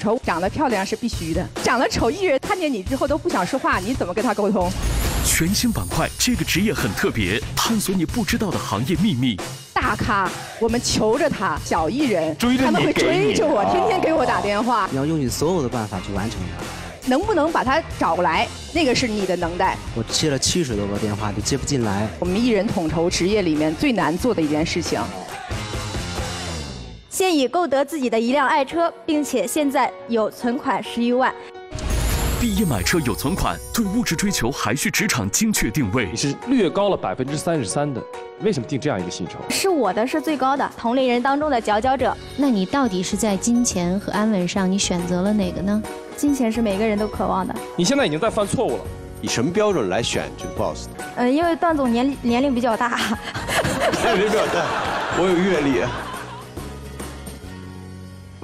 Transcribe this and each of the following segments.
筹，长得漂亮是必须的。长得丑艺人看见你之后都不想说话，你怎么跟他沟通？全新板块，这个职业很特别，探索你不知道的行业秘密。大咖，我们求着他；小艺人，追着他们会追着我，啊天天给我打电话。你要用你所有的办法去完成它。能不能把他找过来，那个是你的能耐。我接了七十多个电话都接不进来，我们艺人统筹职业里面最难做的一件事情。现已购得自己的一辆爱车，并且现在有存款十余万。毕业买车有存款，对物质追求还需职场精确定位你。是略高了百分之三十三的，为什么定这样一个薪酬？是我的是最高的，同龄人当中的佼佼者。那你到底是在金钱和安稳上，你选择了哪个呢？金钱是每个人都渴望的。你现在已经在犯错误了。以什么标准来选这个 boss 的？嗯，因为段总年年龄比较大，年龄比较大，我有阅历。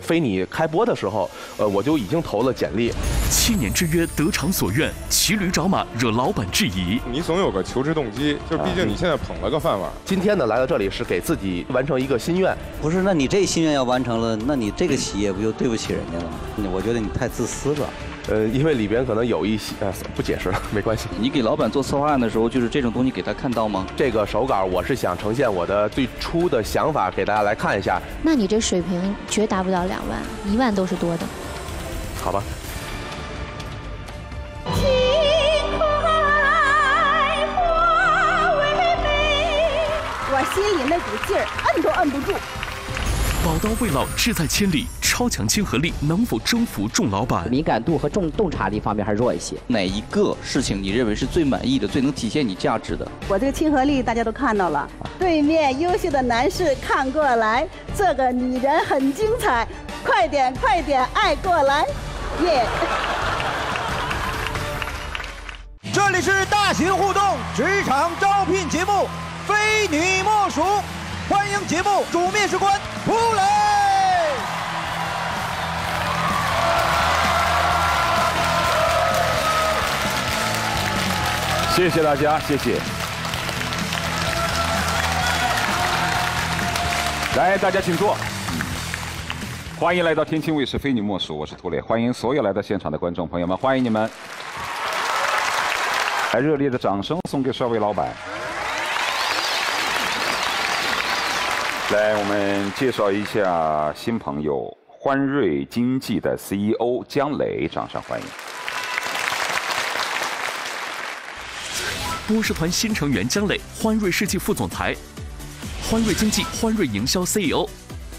非你开播的时候，呃，我就已经投了简历。七年之约得偿所愿，骑驴找马惹老板质疑。你总有个求职动机，就毕竟你现在捧了个饭碗。今天呢，来到这里是给自己完成一个心愿。不是，那你这心愿要完成了，那你这个企业不就对不起人家了吗？我觉得你太自私了。呃，因为里边可能有一些，呃，不解释了，没关系。你给老板做策划案的时候，就是这种东西给他看到吗？这个手稿我是想呈现我的最初的想法给大家来看一下，那你这水平绝达不到两万，一万都是多的。好吧？我心里那股劲儿摁都摁不住。宝刀未老，志在千里，超强亲和力能否征服众老板？敏感度和洞洞察力方面还弱一些。哪一个事情你认为是最满意的、最能体现你价值的？我这个亲和力大家都看到了，对面优秀的男士看过来，这个女人很精彩，快点快点爱过来，耶、这里是大型互动职场招聘节目《非你莫属》，欢迎节目主面试官涂磊。谢谢大家，谢谢。来，大家请坐。欢迎来到天津卫视《非你莫属》，我是涂磊，欢迎所有来到现场的观众朋友们，欢迎你们！来，热烈的掌声送给帅位老板。来，我们介绍一下新朋友，欢瑞经济的 CEO 姜磊，掌声欢迎。波士团新成员姜磊，欢瑞世纪副总裁，欢瑞经济、欢瑞营销 CEO，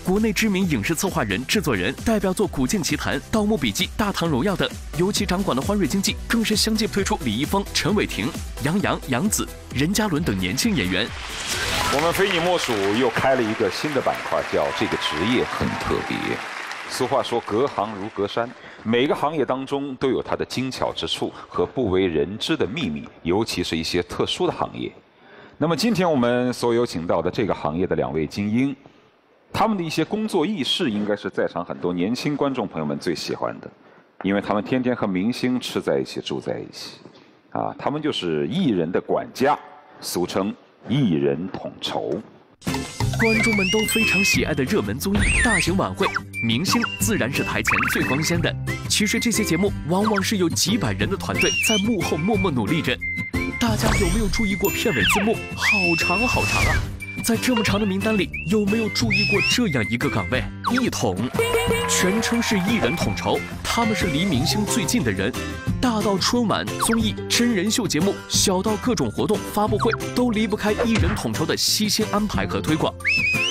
国内知名影视策划人、制作人，代表作《古剑奇谭》《盗墓笔记》《大唐荣耀》等。由其掌管的欢瑞经济，更是相继推出李易峰、陈伟霆、杨洋、杨紫、任嘉伦等年轻演员。我们非你莫属又开了一个新的板块，叫“这个职业很特别”。俗话说“隔行如隔山”，每个行业当中都有它的精巧之处和不为人知的秘密，尤其是一些特殊的行业。那么今天我们所有请到的这个行业的两位精英，他们的一些工作轶事，应该是在场很多年轻观众朋友们最喜欢的，因为他们天天和明星吃在一起，住在一起，啊，他们就是艺人的管家，俗称艺人统筹。观众们都非常喜爱的热门综艺、大型晚会，明星自然是台前最光鲜的。其实这些节目往往是有几百人的团队在幕后默默努力着。大家有没有注意过片尾字幕？好长好长啊！在这么长的名单里，有没有注意过这样一个岗位？艺统，全称是艺人统筹，他们是离明星最近的人。大到春晚、综艺、真人秀节目，小到各种活动、发布会，都离不开艺人统筹的悉心安排和推广。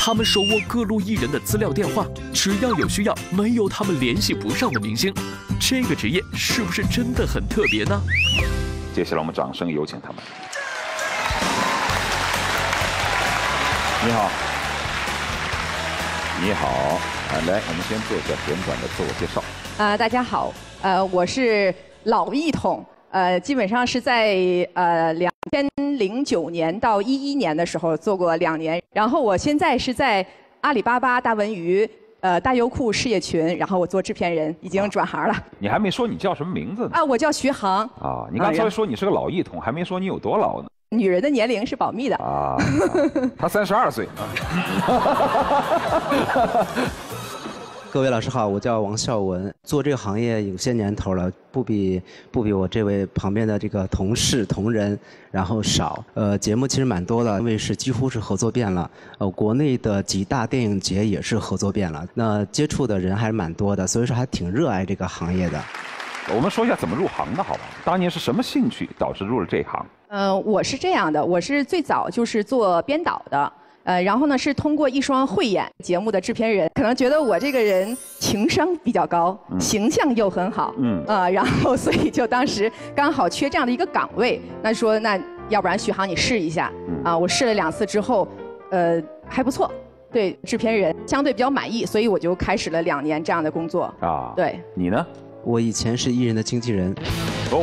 他们手握各路艺人的资料电话，只要有需要，没有他们联系不上的明星。这个职业是不是真的很特别呢？接下来我们掌声有请他们。你好，你好，啊，来，我们先做一下简短的自我介绍。呃，大家好，呃，我是老艺统，呃，基本上是在呃两千零九年到一一年的时候做过两年，然后我现在是在阿里巴巴、大文娱、呃大优酷事业群，然后我做制片人，已经转行了。你还没说你叫什么名字呢？啊，我叫徐航。啊，你刚才说你是个老艺统，还没说你有多老呢。女人的年龄是保密的。啊，他三十二岁。各位老师好，我叫王孝文，做这个行业有些年头了，不比不比我这位旁边的这个同事同仁然后少。呃，节目其实蛮多的，卫视几乎是合作遍了，呃，国内的几大电影节也是合作遍了，那接触的人还是蛮多的，所以说还挺热爱这个行业的。我们说一下怎么入行的好吧？当年是什么兴趣导致入了这行？呃，我是这样的，我是最早就是做编导的。呃，然后呢，是通过一双慧眼，节目的制片人可能觉得我这个人情商比较高，形象又很好，嗯，呃，然后所以就当时刚好缺这样的一个岗位，那说那要不然许航你试一下，啊，我试了两次之后，呃，还不错，对制片人相对比较满意，所以我就开始了两年这样的工作。啊，对，你呢？我以前是艺人的经纪人。哦，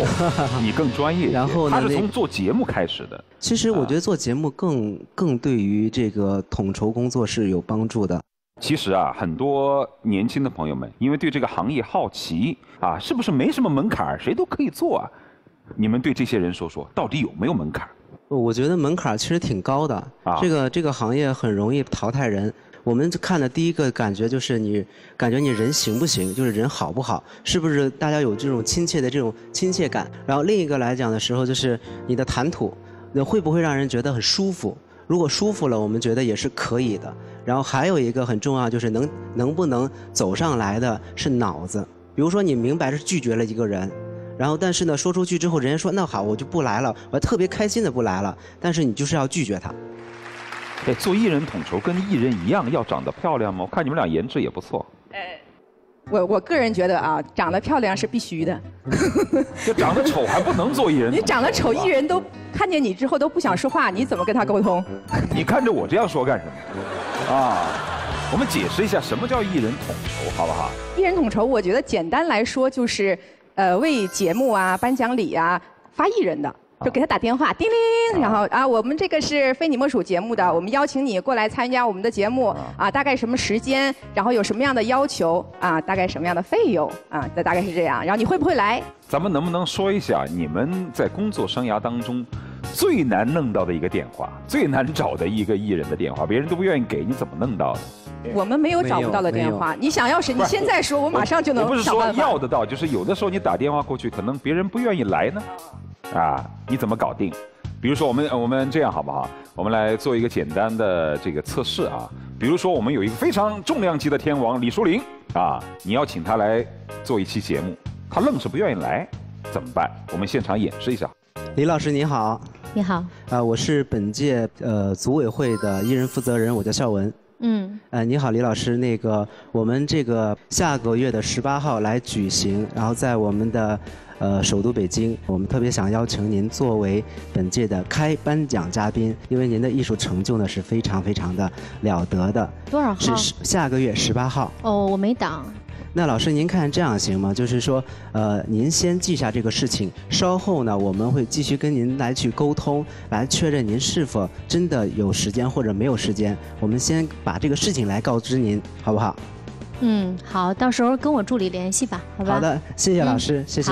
你更专业。然后他是从做节目开始的。其实我觉得做节目更更对于这个统筹工作是有帮助的。其实啊，很多年轻的朋友们因为对这个行业好奇啊，是不是没什么门槛谁都可以做啊？你们对这些人说说，到底有没有门槛我觉得门槛其实挺高的。啊，这个这个行业很容易淘汰人。我们看的第一个感觉就是你感觉你人行不行，就是人好不好，是不是大家有这种亲切的这种亲切感？然后另一个来讲的时候，就是你的谈吐，那会不会让人觉得很舒服？如果舒服了，我们觉得也是可以的。然后还有一个很重要，就是能能不能走上来的是脑子。比如说你明白是拒绝了一个人，然后但是呢说出去之后，人家说那好，我就不来了，我特别开心的不来了，但是你就是要拒绝他。哎，做艺人统筹跟艺人一样要长得漂亮吗？我看你们俩颜值也不错。哎，我我个人觉得啊，长得漂亮是必须的。就长得丑还不能做艺人？你长得丑，艺人都看见你之后都不想说话，你怎么跟他沟通？你看着我这样说干什么？啊，我们解释一下什么叫艺人统筹，好不好？艺人统筹，我觉得简单来说就是，呃，为节目啊、颁奖礼啊发艺人的。就给他打电话，叮铃，然后啊，我们这个是非你莫属节目的，我们邀请你过来参加我们的节目啊，大概什么时间，然后有什么样的要求啊，大概什么样的费用啊，这大概是这样，然后你会不会来？咱们能不能说一下你们在工作生涯当中最难弄到的一个电话，最难找的一个艺人的电话，别人都不愿意给你怎么弄到的？我们没有找不到的电话，你想要谁？你现在说，我马上就能不是说要得到，就是有的时候你打电话过去，可能别人不愿意来呢。啊，你怎么搞定？比如说，我们我们这样好不好？我们来做一个简单的这个测试啊。比如说，我们有一个非常重量级的天王李淑玲啊，你要请他来做一期节目，他愣是不愿意来，怎么办？我们现场演示一下。李老师你好。你好。啊，我是本届呃组委会的艺人负责人，我叫孝文。嗯。呃，你好，李老师，那个我们这个下个月的十八号来举行，然后在我们的。呃，首都北京，我们特别想邀请您作为本届的开颁奖嘉宾，因为您的艺术成就呢是非常非常的了得的。多少号？是下个月十八号。哦，我没档。那老师，您看这样行吗？就是说，呃，您先记下这个事情，稍后呢，我们会继续跟您来去沟通，来确认您是否真的有时间或者没有时间。我们先把这个事情来告知您，好不好？嗯，好，到时候跟我助理联系吧，好吧？好的，谢谢老师，谢谢。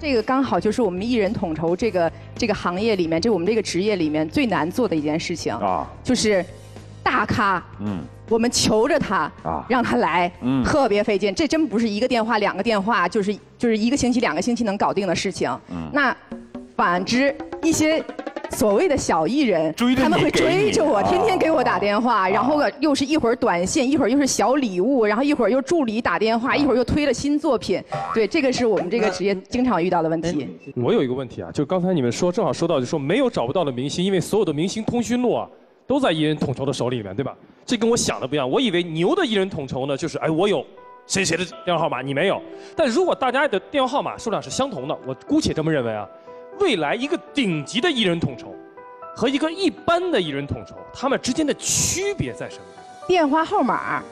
好。这个刚好就是我们艺人统筹这个这个行业里面，就我们这个职业里面最难做的一件事情啊，就是大咖，嗯，我们求着他啊，让他来，嗯，特别费劲，这真不是一个电话、两个电话，就是就是一个星期、两个星期能搞定的事情。嗯，那反之一些。所谓的小艺人，他们会追着我，天天给我打电话，然后又是一会儿短信，一会儿又是小礼物，然后一会儿又助理打电话，一会儿又推了新作品。对，这个是我们这个职业经常遇到的问题。我有一个问题啊，就刚才你们说，正好说到，就说没有找不到的明星，因为所有的明星通讯录啊，都在艺人统筹的手里面，对吧？这跟我想的不一样，我以为牛的艺人统筹呢，就是哎，我有谁谁的电话号码，你没有。但如果大家的电话号码数量是相同的，我姑且这么认为啊。未来一个顶级的艺人统筹，和一个一般的艺人统筹，他们之间的区别在什么？电话号码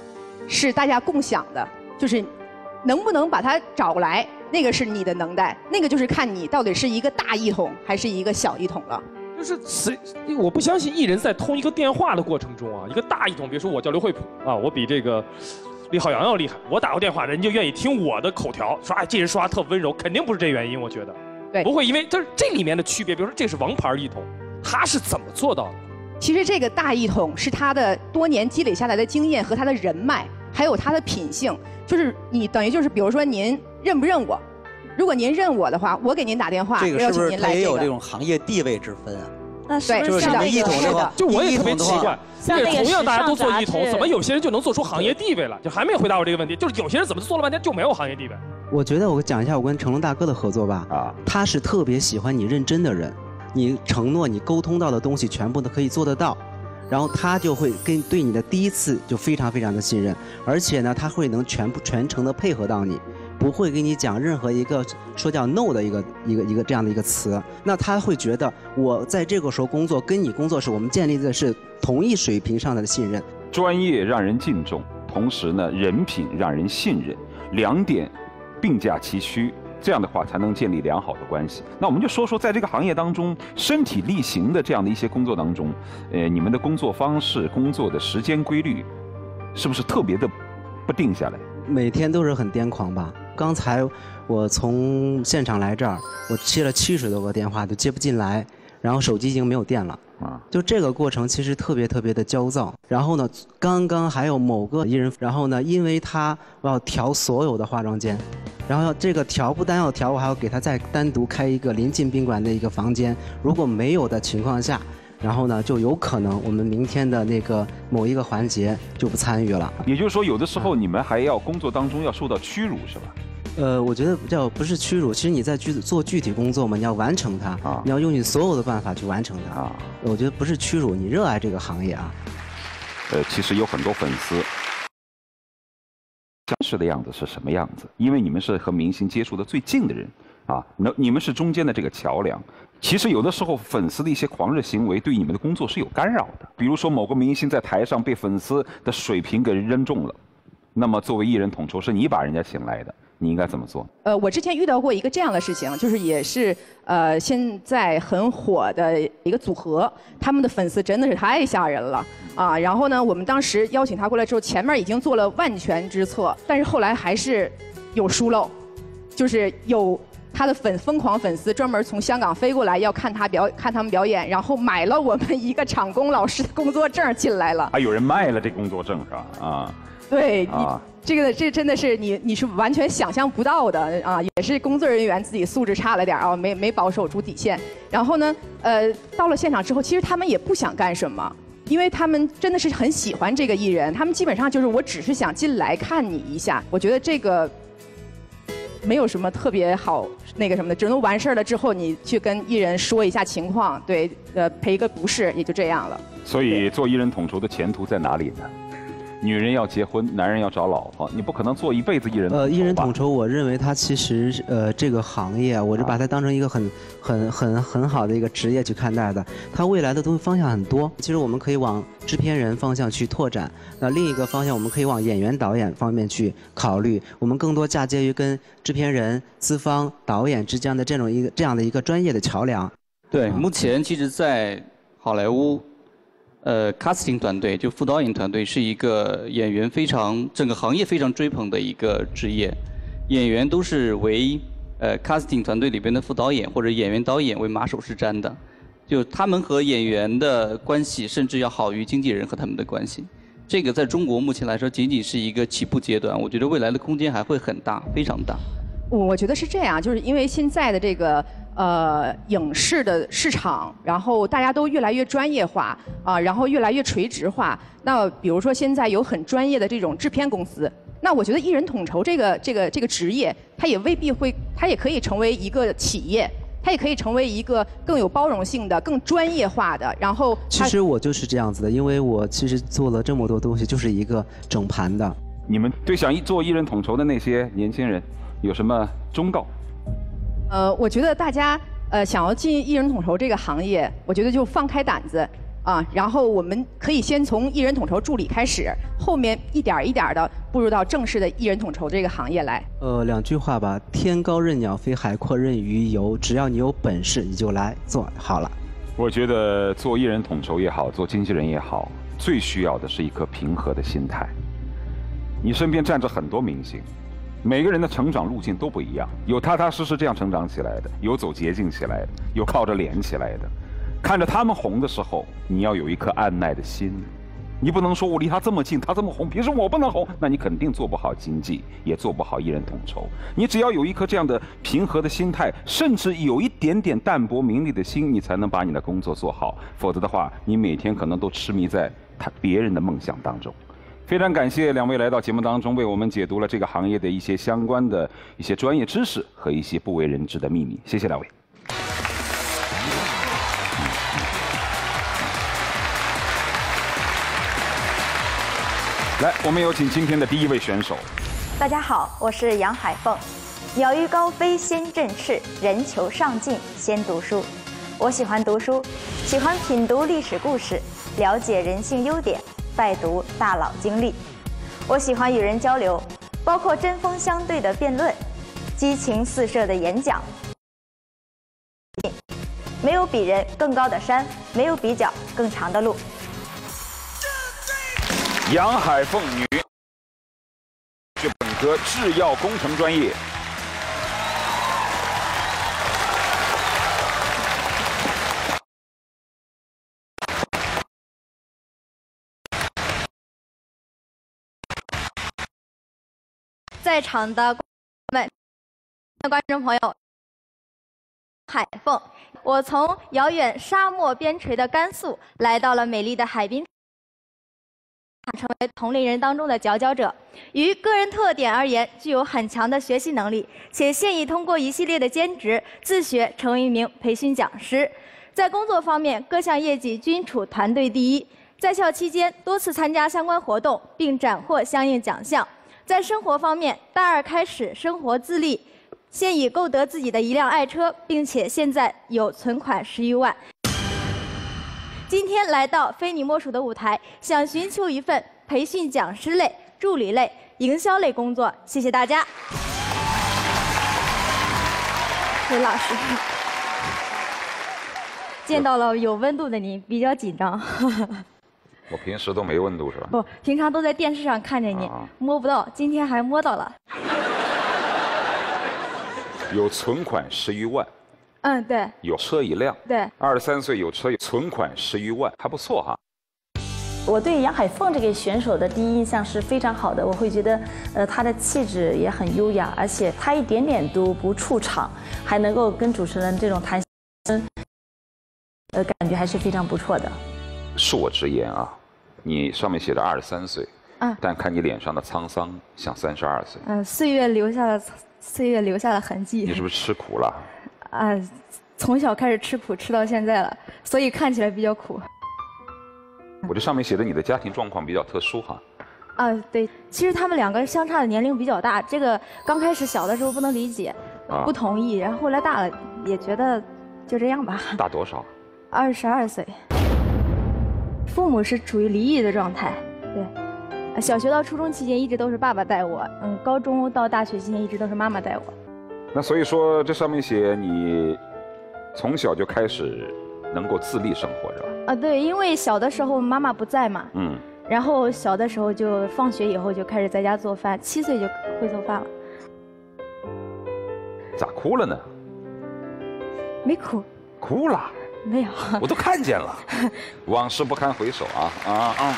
是大家共享的，就是能不能把他找来，那个是你的能耐，那个就是看你到底是一个大一统还是一个小一统了。就是谁，我不相信艺人在通一个电话的过程中啊，一个大一统，比如说我叫刘惠普啊，我比这个李浩洋要厉害，我打过电话，人就愿意听我的口条，说哎这人说话特温柔，肯定不是这原因，我觉得。对，不会，因为就是这里面的区别，比如说这是王牌一统，他是怎么做到的？其实这个大一统是他的多年积累下来的经验和他的人脉。还有他的品性，就是你等于就是比如说您认不认我，如果您认我的话，我给您打电话这个是不您来它也有这。种行业地位之分啊？那是不是像就是你一统的话，就我也特别奇怪，像那个那个同样大家都做一统，怎么有些人就能做出行业地位了？就还没回答我这个问题，就是有些人怎么做了半天就没有行业地位？我觉得我讲一下我跟成龙大哥的合作吧。啊，他是特别喜欢你认真的人，你承诺你沟通到的东西全部都可以做得到，然后他就会跟对你的第一次就非常非常的信任，而且呢，他会能全部全程的配合到你，不会给你讲任何一个说叫 no 的一个一个一个这样的一个词，那他会觉得我在这个时候工作跟你工作时我们建立的是同一水平上的信任。专业让人敬重，同时呢，人品让人信任，两点并驾齐驱，这样的话才能建立良好的关系。那我们就说说，在这个行业当中，身体力行的这样的一些工作当中，呃，你们的工作方式、工作的时间规律，是不是特别的不定下来？每天都是很癫狂吧。刚才我从现场来这儿，我接了七十多个电话都接不进来，然后手机已经没有电了。啊，就这个过程其实特别特别的焦躁。然后呢，刚刚还有某个艺人，然后呢，因为他要调所有的化妆间，然后要这个调不单要调，我还要给他再单独开一个临近宾馆的一个房间。如果没有的情况下，然后呢，就有可能我们明天的那个某一个环节就不参与了。也就是说，有的时候你们还要工作当中要受到屈辱，是吧？呃，我觉得叫不是屈辱，其实你在具做具体工作嘛，你要完成它，你要用你所有的办法去完成它。啊，我觉得不是屈辱，你热爱这个行业啊。呃，其实有很多粉丝。相识的样子是什么样子？因为你们是和明星接触的最近的人啊，那你们是中间的这个桥梁。其实有的时候粉丝的一些狂热行为对你们的工作是有干扰的。比如说某个明星在台上被粉丝的水瓶给扔中了，那么作为艺人统筹是你把人家请来的，你应该怎么做？呃，我之前遇到过一个这样的事情，就是也是呃现在很火的一个组合，他们的粉丝真的是太吓人了啊！然后呢，我们当时邀请他过来之后，前面已经做了万全之策，但是后来还是有疏漏，就是有他的粉疯狂粉丝专门从香港飞过来要看他表看他们表演，然后买了我们一个场工老师的工作证进来了。啊有人卖了这工作证是吧？啊，对，你啊这个这真的是你你是完全想象不到的啊！也是工作人员自己素质差了点儿啊，没没保守住底线。然后呢，呃，到了现场之后，其实他们也不想干什么，因为他们真的是很喜欢这个艺人，他们基本上就是我只是想进来看你一下。我觉得这个没有什么特别好那个什么的，只能完事儿了之后，你去跟艺人说一下情况，对，呃，赔一个不是，也就这样了。所以做艺人统筹的前途在哪里呢？女人要结婚，男人要找老婆，你不可能做一辈子艺人。呃，艺人统筹，我认为它其实呃这个行业啊，我是把它当成一个很很很很好的一个职业去看待的。它未来的东西方向很多，其实我们可以往制片人方向去拓展。那另一个方向，我们可以往演员导演方面去考虑。我们更多嫁接于跟制片人、资方、导演之间的这种一个这样的一个专业的桥梁。对，目前其实，在好莱坞，呃，casting 团队就副导演团队是一个演员非常整个行业非常追捧的一个职业，演员都是为呃 casting 团队里边的副导演或者演员导演为马首是瞻的，就他们和演员的关系甚至要好于经纪人和他们的关系。这个在中国目前来说仅仅是一个起步阶段，我觉得未来的空间还会很大，非常大。我觉得是这样，就是因为现在的这个呃影视的市场，然后大家都越来越专业化啊，然后越来越垂直化。那比如说现在有很专业的这种制片公司，那我觉得艺人统筹这个这个这个职业，它也未必会，它也可以成为一个企业，它也可以成为一个更有包容性的、更专业化的。然后其实我就是这样子的，因为我其实做了这么多东西，就是一个整盘的。你们对想做艺人统筹的那些年轻人有什么忠告？呃，我觉得大家呃想要进艺人统筹这个行业，我觉得就放开胆子啊，然后我们可以先从艺人统筹助理开始，后面一点一点的步入到正式的艺人统筹这个行业来。呃，两句话吧，天高任鸟飞，海阔任鱼游。只要你有本事，你就来做好了。我觉得做艺人统筹也好，做经纪人也好，最需要的是一颗平和的心态。你身边站着很多明星，每个人的成长路径都不一样，有踏踏实实这样成长起来的，有走捷径起来的，有靠着脸起来的。看着他们红的时候，你要有一颗按耐的心，你不能说我离他这么近，他这么红，凭什么我不能红？那你肯定做不好经济，也做不好艺人统筹。你只要有一颗这样的平和的心态，甚至有一点点淡泊名利的心，你才能把你的工作做好。否则的话，你每天可能都痴迷在他别人的梦想当中。非常感谢两位来到节目当中，为我们解读了这个行业的一些相关的一些专业知识和一些不为人知的秘密。谢谢两位。来，我们有请今天的第一位选手。大家好，我是杨海凤。鸟欲高飞先振翅，人求上进先读书。我喜欢读书，喜欢品读历史故事，了解人性优点，拜读大佬经历。我喜欢与人交流，包括针锋相对的辩论，激情四射的演讲。没有比人更高的山，没有比脚更长的路。杨海凤女，学本科制药工程专业。在场的们、观众朋友，海凤，我从遥远沙漠边陲的甘肃来到了美丽的海滨。成为同龄人当中的佼佼者，于个人特点而言，具有很强的学习能力，且现已通过一系列的兼职自学成为一名培训讲师。在工作方面，各项业绩均处团队第一。在校期间多次参加相关活动，并斩获相应奖项。在生活方面，大二开始生活自立，现已购得自己的一辆爱车，并且现在有存款十余万。今天来到非你莫属的舞台，想寻求一份培训讲师类、助理类、营销类工作。谢谢大家。崔老师，见到了有温度的您，比较紧张。我平时都没温度是吧？不，平常都在电视上看见你，摸不到，今天还摸到了。有存款十余万。嗯，对，有车一辆，对，二十三岁有车，有存款十余万，还不错哈。我对杨海凤这个选手的第一印象是非常好的，我会觉得，呃，她的气质也很优雅，而且她一点点都不出场，还能够跟主持人这种谈，呃，感觉还是非常不错的。恕我直言啊，你上面写着二十三岁，嗯，但看你脸上的沧桑，像三十二岁。嗯，岁月留下了岁月留下了痕迹。你是不是吃苦了？啊，从小开始吃苦，吃到现在了，所以看起来比较苦。我这上面写的你的家庭状况比较特殊哈。啊，对，其实他们两个相差的年龄比较大，这个刚开始小的时候不能理解，不同意，然后后来大了也觉得就这样吧。大多少？二十二岁。父母是处于离异的状态，对。小学到初中期间一直都是爸爸带我，嗯，高中到大学期间一直都是妈妈带我。那所以说，这上面写你从小就开始能够自立生活，是吧？啊，对，因为小的时候妈妈不在嘛，嗯，然后小的时候就放学以后就开始在家做饭，七岁就会做饭了。咋哭了呢？没哭。哭了？没有。我都看见了，往事不堪回首啊啊啊！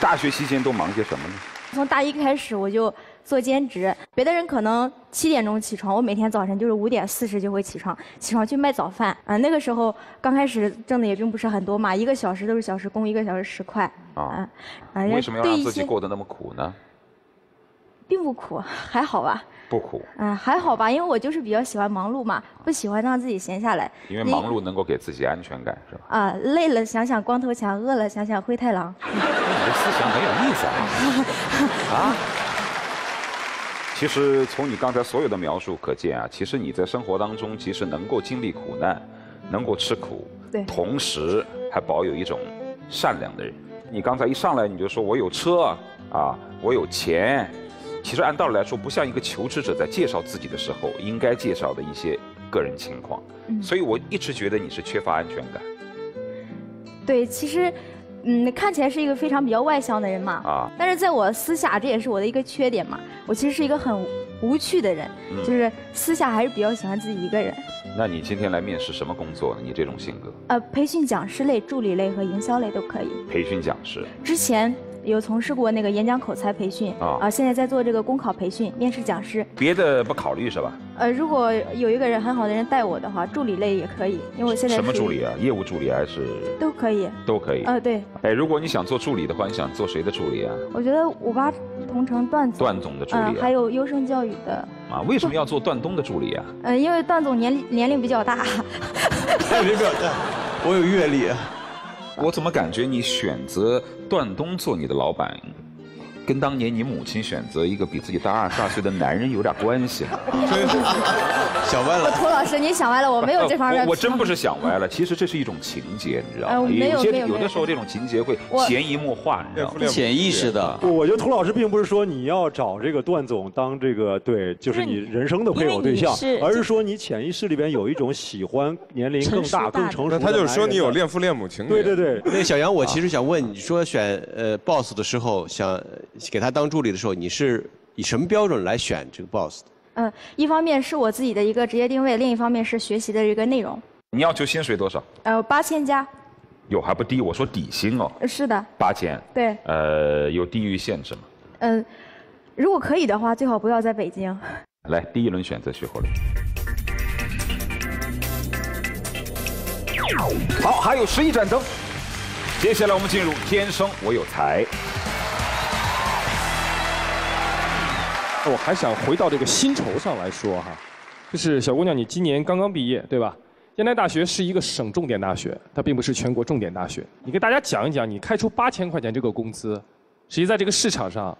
大学期间都忙些什么呢？从大一开始我就。做兼职，别的人可能七点钟起床，我每天早晨就是五点四十就会起床，起床去卖早饭。啊，那个时候刚开始挣的也并不是很多嘛，一个小时都是小时工，一个小时十块。啊，为什么要让自己过得那么苦呢？并不苦，还好吧。不苦。嗯，还好吧，因为我就是比较喜欢忙碌嘛，不喜欢让自己闲下来。因为忙碌能够给自己安全感，是吧？啊，累了想想光头强，饿了想想灰太狼。你的思想很有意思啊！啊。其实从你刚才所有的描述可见啊，其实你在生活当中其实能够经历苦难，能够吃苦，对，同时还保有一种善良的人。你刚才一上来你就说我有车啊，我有钱，其实按道理来说不像一个求职者在介绍自己的时候应该介绍的一些个人情况。所以我一直觉得你是缺乏安全感。对，其实。嗯，看起来是一个非常比较外向的人嘛，啊，但是在我私下，这也是我的一个缺点嘛。我其实是一个很无趣的人，嗯就是私下还是比较喜欢自己一个人。那你今天来面试什么工作呢？你这种性格，呃，培训讲师类、助理类和营销类都可以。培训讲师，之前有从事过那个演讲口才培训，啊啊、现在在做这个公考培训、面试讲师。别的不考虑是吧？呃，如果有一个人很好的人带我的话，助理类也可以，因为我现在什么助理啊？业务助理还是都可以。都可以？呃，对，哎，如果你想做助理的话，你想做谁的助理啊？我觉得五八同城段总，段总的助理啊嗯，还有优胜教育的，啊，为什么要做段东的助理啊？呃，因为段总年龄年龄比较大，年龄比较大，我有阅历。我怎么感觉你选择段东做你的老板，跟当年你母亲选择一个比自己大二十二岁的男人有点关系呢？想歪我涂老师，你想歪了，我没有这方面。我我真不是想歪了，其实这是一种情节，你知道吗？有有些没有的时候这种情节会潜移默化，你知道吗？潜意识的。不，我觉得涂老师并不是说你要找这个段总当这个对，就是你人生的配偶对象而是说你潜意识里边有一种喜欢年龄更大、更成熟的他就是说你有恋父恋母情节。对对对，那小杨，我其实想问你说选呃 boss 的时候，想给他当助理的时候，你是以什么标准来选这个 boss 的？嗯，一方面是我自己的一个职业定位，另一方面是学习的一个内容。你要求薪水多少？呃，八千加，有还不低，我说底薪哦，呃是的，八千。对，呃，有地域限制吗？嗯、如果可以的话，最好不要在北京。来，第一轮选择徐厚雷。好，还有十一盏灯。接下来我们进入天生我有才。我还想回到这个薪酬上来说哈，就是小姑娘，你今年刚刚毕业对吧？烟台大学是一个省重点大学，它并不是全国重点大学。你给大家讲一讲，你开出八千块钱这个工资，实际在这个市场上，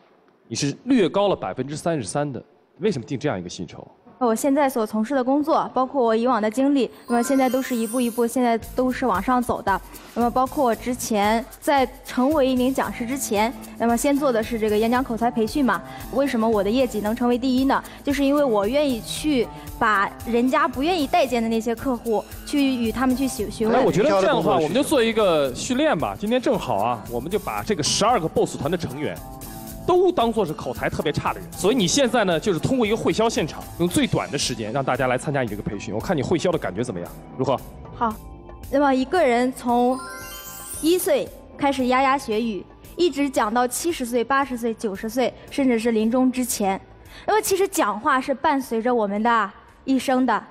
你是略高了百分之三十三的。为什么定这样一个薪酬？我现在所从事的工作，包括我以往的经历，那么现在都是一步一步，现在都是往上走的。那么包括我之前在成为一名讲师之前，那么先做的是这个演讲口才培训嘛。为什么我的业绩能成为第一呢？就是因为我愿意去把人家不愿意待见的那些客户，去与他们去询询问。哎，我觉得这样的话，我们就做一个训练吧。今天正好啊，我们就把这个十二个 BOSS 团的成员。都当做是口才特别差的人，所以你现在呢，就是通过一个会销现场，用最短的时间让大家来参加你这个培训。我看你会销的感觉怎么样？如何？好，那么一个人从一岁开始牙牙学语，一直讲到七十岁、八十岁、九十岁，甚至是临终之前。那么其实讲话是伴随着我们的一生的，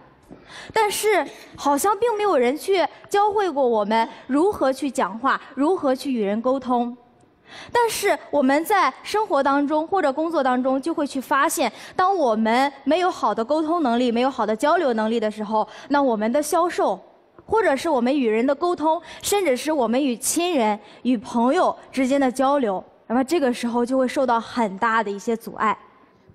但是好像并没有人去教会过我们如何去讲话，如何去与人沟通。但是我们在生活当中或者工作当中，就会去发现，当我们没有好的沟通能力、没有好的交流能力的时候，那我们的销售，或者是我们与人的沟通，甚至是我们与亲人、与朋友之间的交流，那么这个时候就会受到很大的一些阻碍。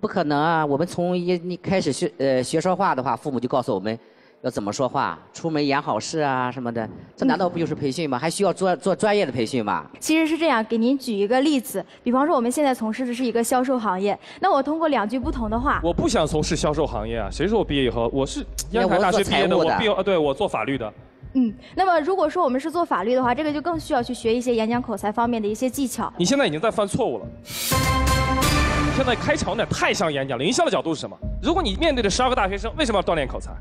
不可能啊！我们从一你开始学呃学说话的话，父母就告诉我们要怎么说话，出门演好事啊什么的。这难道不就是培训吗？还需要做做专业的培训吗？其实是这样，给您举一个例子，比方说我们现在从事的是一个销售行业，那我通过两句不同的话，我不想从事销售行业啊！谁说我毕业以后我是烟台大学毕业的？我毕业啊，对我做法律的。嗯，那么如果说我们是做法律的话，这个就更需要去学一些演讲口才方面的一些技巧。你现在已经在犯错误了。你现在开场有点太像演讲了。营销的角度是什么？如果你面对的十二个大学生，为什么要锻炼口才？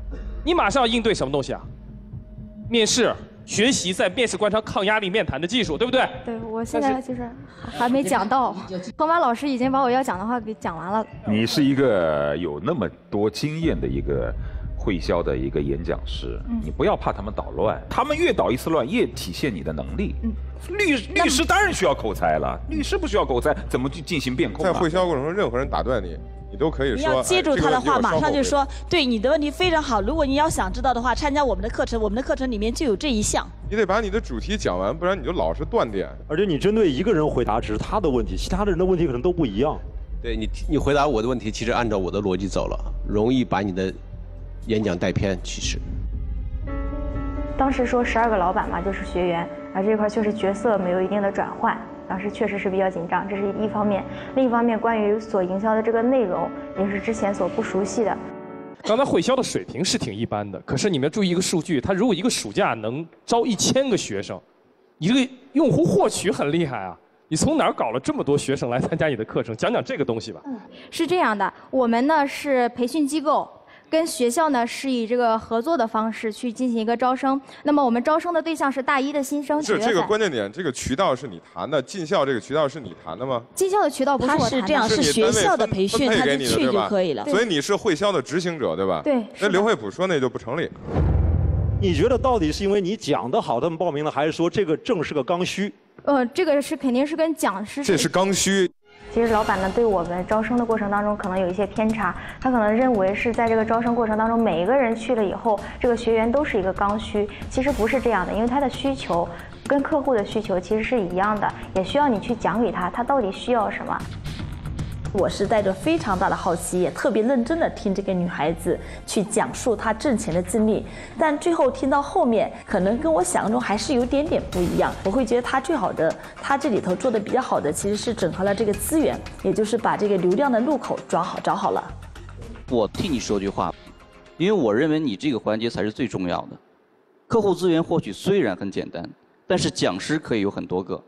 你马上要应对什么东西啊？面试，学习在面试官上抗压力面谈的技术，对不对？对我现在就是还还没讲到，河马老师已经把我要讲的话给讲完了。你是一个有那么多经验的一个会销的一个演讲师，嗯你不要怕他们捣乱，他们越捣一次乱，越体现你的能力。律律师当然需要口才了，律师不需要口才，怎么去进行辩控啊？在会销过程中，任何人打断你，你都可以说。你要接住哎他的话，马上就。说，对你的问题非常好。如果你要想知道的话，参加我们的课程，我们的课程里面就有这一项。你得把你的主题讲完，不然你就老是断点。而且你针对一个人回答只是他的问题，其他的人的问题可能都不一样。对你，你回答我的问题，其实按照我的逻辑走了，容易把你的演讲带偏。其实，当时说十二个老板嘛，就是学员，而这块确实角色没有一定的转换，当时确实是比较紧张，这是一方面。另一方面，关于所营销的这个内容，也是之前所不熟悉的。刚才会销的水平是挺一般的，可是你们要注意一个数据，他如果一个暑假能招一千个学生，你这个用户获取很厉害啊。你从哪儿搞了这么多学生来参加你的课程？讲讲这个东西吧。嗯是这样的，我们呢是培训机构。跟学校呢是以这个合作的方式去进行一个招生。那么我们招生的对象是大一的新生。是这个关键点，这个渠道是你谈的，进校这个渠道是你谈的吗？进校的渠道不是我谈的。是这样，是学校的培训，他就去就可以了。所以你是会销的执行者，对吧？对。那刘惠普说那就不成立。你觉得到底是因为你讲的好他们报名了，还是说这个证是个刚需？呃，这个是肯定是跟讲师。这是刚需。其实老板呢，对我们招生的过程当中可能有一些偏差，他可能认为是在这个招生过程当中，每一个人去了以后，这个学员都是一个刚需。其实不是这样的，因为他的需求跟客户的需求其实是一样的，也需要你去讲给他，他到底需要什么。我是带着非常大的好奇，也特别认真的听这个女孩子去讲述她挣钱的经历，但最后听到后面，可能跟我想象中还是有点点不一样。我会觉得她最好的，她这里头做的比较好的，其实是整合了这个资源，也就是把这个流量的入口找好找好了。我替你说句话，因为我认为你这个环节才是最重要的。客户资源获取虽然很简单，但是讲师可以有很多个，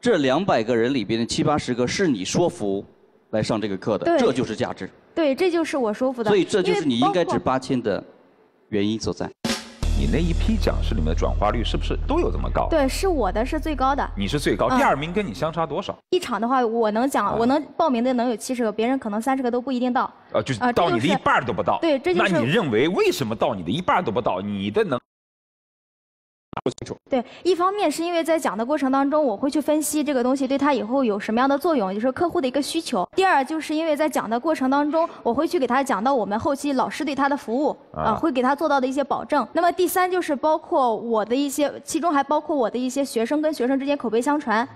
这两百个人里边的七八十个是你说服。来上这个课的，这就是价值。对，这就是我说服的。所以这就是你应该值八千的原因所在。你那一批讲师里面的转化率是不是都有这么高？对，是我的是最高的。你是最高，第二名跟你相差多少？一场的话，我能讲，我能报名的能有七十个，别人可能三十个都不一定到。呃，就是到你的一半都不到。对，这就是。那你认为为什么到你的一半都不到？你的能？不清楚。对，一方面是因为在讲的过程当中，我会去分析这个东西对他以后有什么样的作用，就是客户的一个需求。第二，就是因为在讲的过程当中，我会去给他讲到我们后期老师对他的服务，啊，会给他做到的一些保证。那么第三就是包括我的一些，其中还包括我的一些学生跟学生之间口碑相传。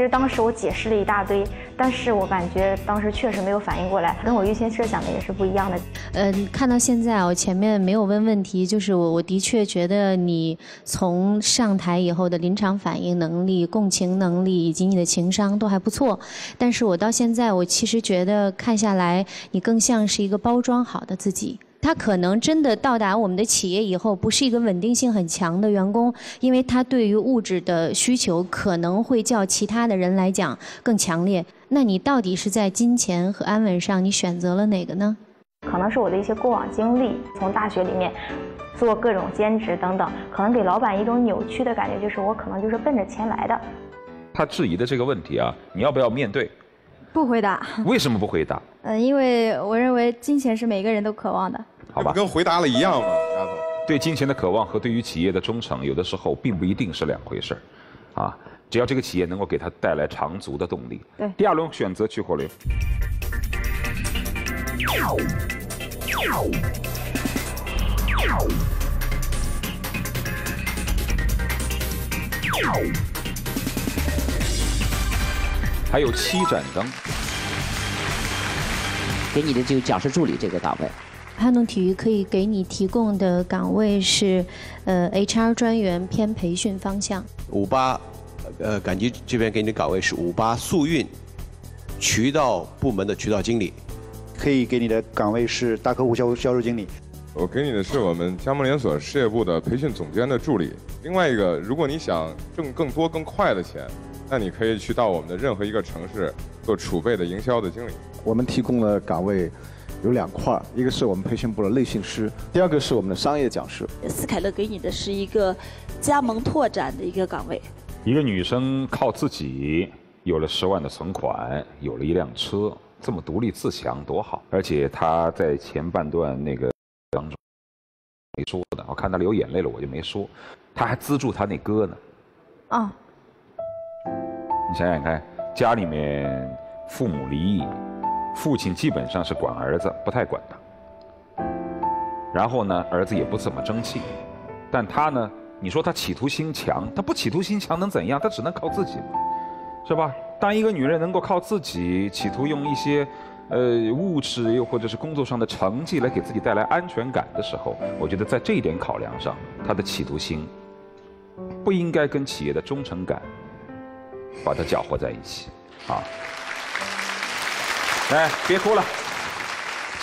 其实当时我解释了一大堆，但是我感觉当时确实没有反应过来，跟我预先设想的也是不一样的。嗯，看到现在我前面没有问问题，就是我我的确觉得你从上台以后的临场反应能力、共情能力以及你的情商都还不错，但是我到现在我其实觉得看下来，你更像是一个包装好的自己。他可能真的到达我们的企业以后，不是一个稳定性很强的员工，因为他对于物质的需求可能会较其他的人来讲更强烈。那你到底是在金钱和安稳上，你选择了哪个呢？可能是我的一些过往经历，从大学里面做各种兼职等等，可能给老板一种扭曲的感觉，就是我可能就是奔着钱来的。他质疑的这个问题啊，你要不要面对？不回答。为什么不回答？嗯，因为我认为金钱是每个人都渴望的。好吧，跟回答了一样嘛，丫头。对金钱的渴望和对于企业的忠诚，有的时候并不一定是两回事儿，啊，只要这个企业能够给他带来长足的动力。对。第二轮选择去火流。还有七盏灯。给你的就讲师助理这个岗位，汉东体育可以给你提供的岗位是，呃，HR 专员偏培训方向。五八，呃，赶集这边给你的岗位是五八速运渠道部门的渠道经理，可以给你的岗位是大客户销销售经理。我给你的是我们加盟连锁事业部的培训总监的助理。另外一个，如果你想挣更多更快的钱，那你可以去到我们的任何一个城市做储备的营销的经理。我们提供的岗位有两块一个是我们培训部的内训师，第二个是我们的商业讲师。斯凯勒给你的是一个加盟拓展的一个岗位。一个女生靠自己有了十万的存款，有了一辆车，这么独立自强多好！而且她在前半段那个当中没说的，我看她流眼泪了，我就没说。她还资助她那哥呢。啊。你想想看，家里面父母离异。父亲基本上是管儿子，不太管他。然后呢，儿子也不怎么争气，但他呢，你说他企图心强，他不企图心强能怎样？他只能靠自己，是吧？当一个女人能够靠自己，企图用一些，呃，物质又或者是工作上的成绩来给自己带来安全感的时候，我觉得在这一点考量上，她的企图心不应该跟企业的忠诚感把它搅和在一起，啊。来，别哭了。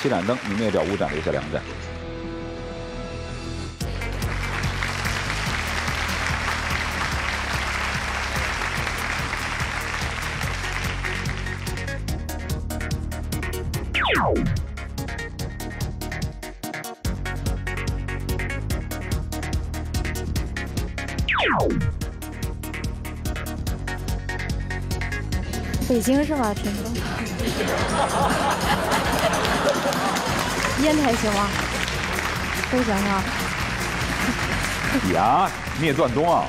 七盏灯，你灭掉五盏，留下两盏。京是吧，陈总？烟台行吗？都行啊。呀，灭段东啊！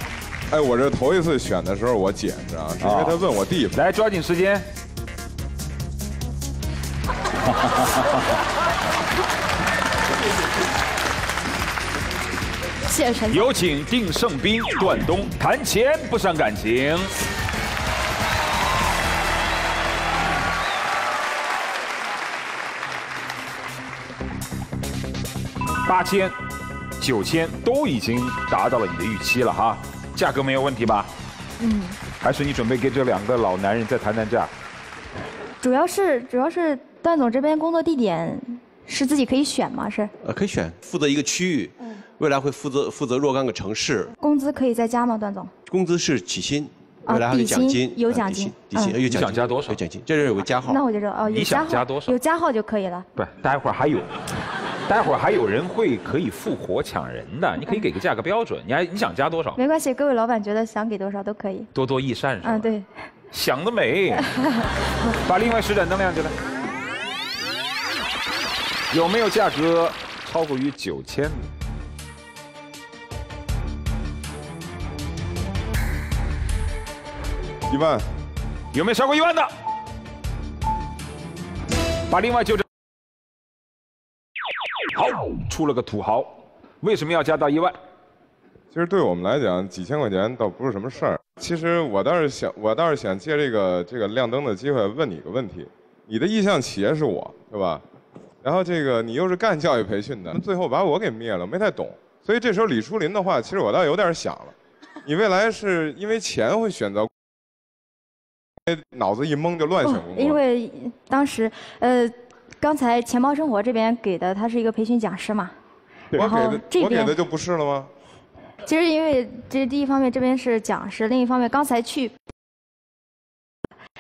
哎，我这头一次选的时候我姐？是因为她问我地方。来，抓紧时间。谢谢陈总。有请定胜兵段东，谈钱不伤感情。八千、九千都已经达到了你的预期了哈，价格没有问题吧？嗯，还是你准备跟这两个老男人再谈谈价？主要是主要是段总这边工作地点是自己可以选吗？是呃，可以选负责一个区域，未来会负责负责若干个城市，工资可以再加吗？段总？工资是起薪，啊未来还有底薪奖金，呃有奖金底薪，嗯有奖金，想加多少？有奖金，这是有个加号。那我就知道哦，有加号加多少有加号就可以了。不是，待会儿还有，待会儿还有人会可以复活抢人的，你可以给个价格标准。你还你想加多少？没关系，各位老板觉得想给多少都可以。多多益善是吧？嗯，对。想得美！把另外十盏灯亮起来。有没有价格超过于九千的？一万。有没有超过一万的？把另外九盏。好，出了个土豪。为什么要加到一万？其实对我们来讲，几千块钱倒不是什么事儿。其实我倒是想，我倒是想借这个这个亮灯的机会问你个问题：你的意向企业是我，对吧？然后这个你又是干教育培训的，最后把我给灭了，没太懂。所以这时候李书林的话，其实我倒有点想了。你未来是因为钱会选择，脑子一懵就乱选工作。因为当时呃，刚才钱包生活这边给的他是一个培训讲师嘛，我然后给的我给这边的就不是了吗？其实因为这第一方面这边是讲师，另一方面刚才去，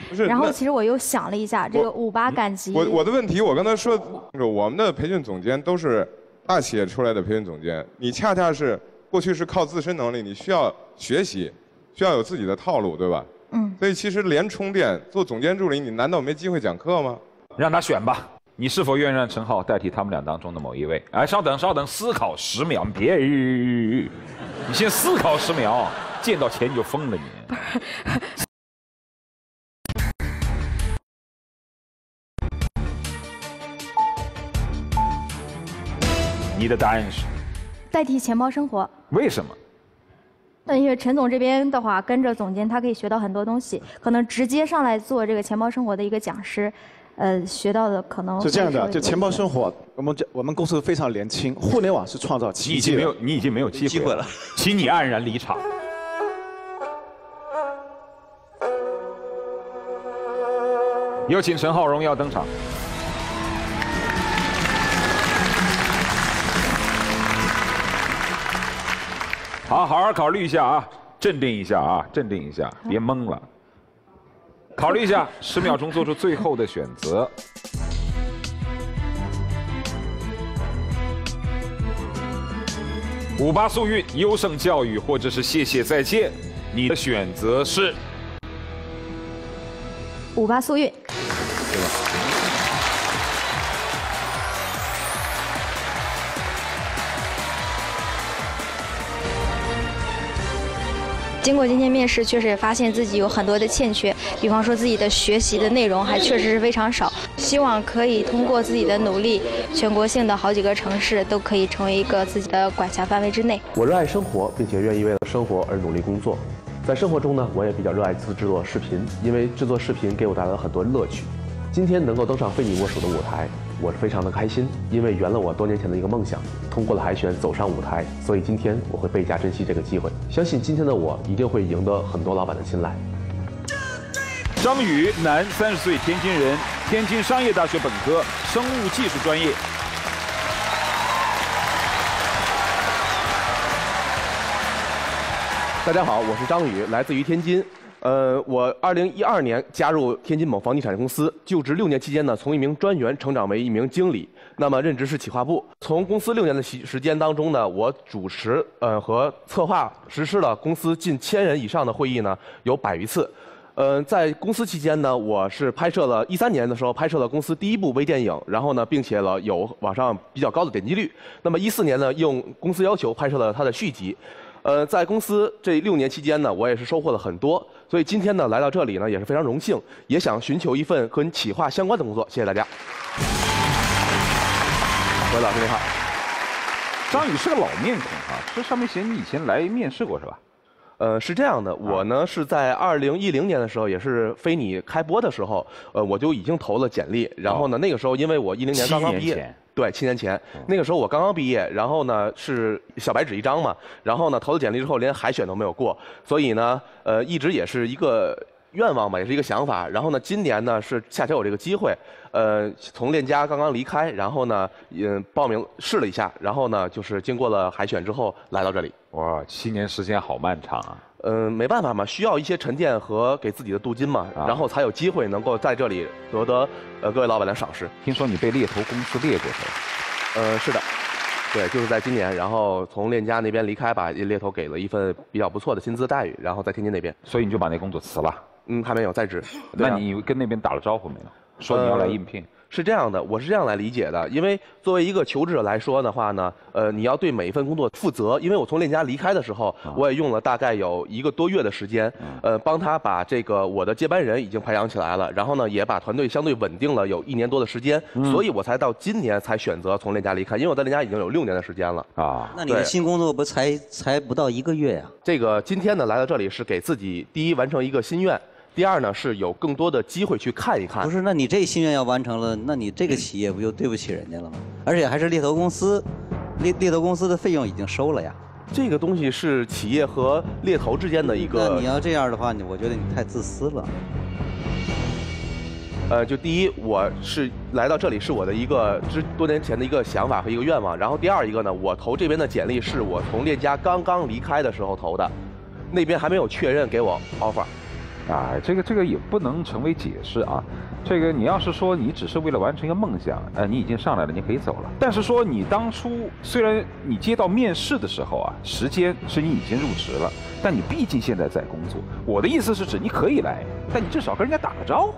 不是。然后其实我又想了一下，这个五八赶集，我我的问题，我跟他说，就是我们的培训总监都是大企业出来的培训总监，你恰恰是过去是靠自身能力，你需要学习，需要有自己的套路，对吧？嗯。所以其实连充电做总监助理，你难道没机会讲课吗？让他选吧。你是否愿意让陈浩代替他们俩当中的某一位？哎，稍等，稍等，思考十秒，别，你先思考十秒，见到钱你就疯了你。你的答案是代替钱包生活。为什么？那因为陈总这边的话，跟着总监他可以学到很多东西，可能直接上来做这个钱包生活的一个讲师，呃，学到的可能是这样的，就钱包生活，我们这我们公司非常年轻，互联网是创造你奇迹的已经没有，你已经没有机会了，请你黯然离场。有请陈浩荣要登场。好，好好考虑一下啊，镇定一下啊，镇定一下，别懵了。考虑一下，十秒钟做出最后的选择。五八速运、优胜教育，或者是谢谢再见，你的选择是？五八速运。经过今天面试，确实也发现自己有很多的欠缺，比方说自己的学习的内容还确实是非常少。希望可以通过自己的努力，全国性的好几个城市都可以成为一个自己的管辖范围之内。我热爱生活，并且愿意为了生活而努力工作。在生活中呢，我也比较热爱自制作视频，因为制作视频给我带来了很多乐趣。今天能够登上非你莫属的舞台，我是非常的开心，因为圆了我多年前的一个梦想，通过了海选走上舞台，所以今天我会倍加珍惜这个机会，相信今天的我一定会赢得很多老板的青睐。张宇，男，三十岁，天津人，天津商业大学本科，生物技术专业。大家好，我是张宇，来自于天津。呃，我二零一二年加入天津某房地产公司，就职六年期间呢，从一名专员成长为一名经理，那么任职是企划部。从公司六年的时时间当中呢，我主持呃和策划实施了公司近千人以上的会议呢，有百余次。呃，在公司期间呢，我是拍摄了一三年的时候拍摄了公司第一部微电影，然后呢，并且了有网上比较高的点击率。那么一四年呢，用公司要求拍摄了它的续集。呃，在公司这六年期间呢，我也是收获了很多，所以今天呢来到这里呢也是非常荣幸，也想寻求一份跟企划相关的工作。谢谢大家。各位老师你好，张宇是个老面孔啊，这上面写你以前来面试过是吧？呃，是这样的，我呢是在二零一零年的时候，也是非你开播的时候，呃，我就已经投了简历，然后呢，那个时候因为我一零年刚刚毕业。对，七年前那个时候我刚刚毕业，然后呢是小白纸一张嘛，然后呢投了简历之后连海选都没有过，所以呢呃一直也是一个愿望吧，也是一个想法。然后呢今年呢是恰巧有这个机会，呃从链家刚刚离开，然后呢嗯报名试了一下，然后呢就是经过了海选之后来到这里。哇，七年时间好漫长啊！嗯，没办法嘛，需要一些沉淀和给自己的镀金嘛，然后才有机会能够在这里得得呃各位老板的赏识。听说你被猎头公司猎过头？呃，是的，对，就是在今年，然后从链家那边离开吧，猎头给了一份比较不错的薪资待遇，然后在天津那边，所以你就把那工作辞了？嗯，还没有在职。那你跟那边打了招呼没有？说你要来应聘？是这样的，我是这样来理解的，因为作为一个求职者来说的话呢，呃，你要对每一份工作负责。因为我从链家离开的时候，我也用了大概有一个多月的时间，呃，帮他把这个我的接班人已经培养起来了，然后呢，也把团队相对稳定了有一年多的时间，所以我才到今年才选择从链家离开，因为我在链家已经有六年的时间了啊。那你的新工作不才才不到一个月呀？这个今天呢来到这里是给自己第一完成一个心愿。第二呢，是有更多的机会去看一看。不是，那你这心愿要完成了，那你这个企业不就对不起人家了吗？而且还是猎头公司，猎猎头公司的费用已经收了呀。这个东西是企业和猎头之间的一个。那你要这样的话，你我觉得你太自私了。呃，就第一，我是来到这里是我的一个之多年前的一个想法和一个愿望。然后第二一个呢，我投这边的简历是我从链家刚刚离开的时候投的，那边还没有确认给我 offer。啊，这个这个也不能成为解释啊。这个你要是说你只是为了完成一个梦想，呃，你已经上来了，你可以走了。但是说你当初虽然你接到面试的时候啊，时间是你已经入职了，但你毕竟现在在工作。我的意思是指你可以来，但你至少跟人家打个招呼，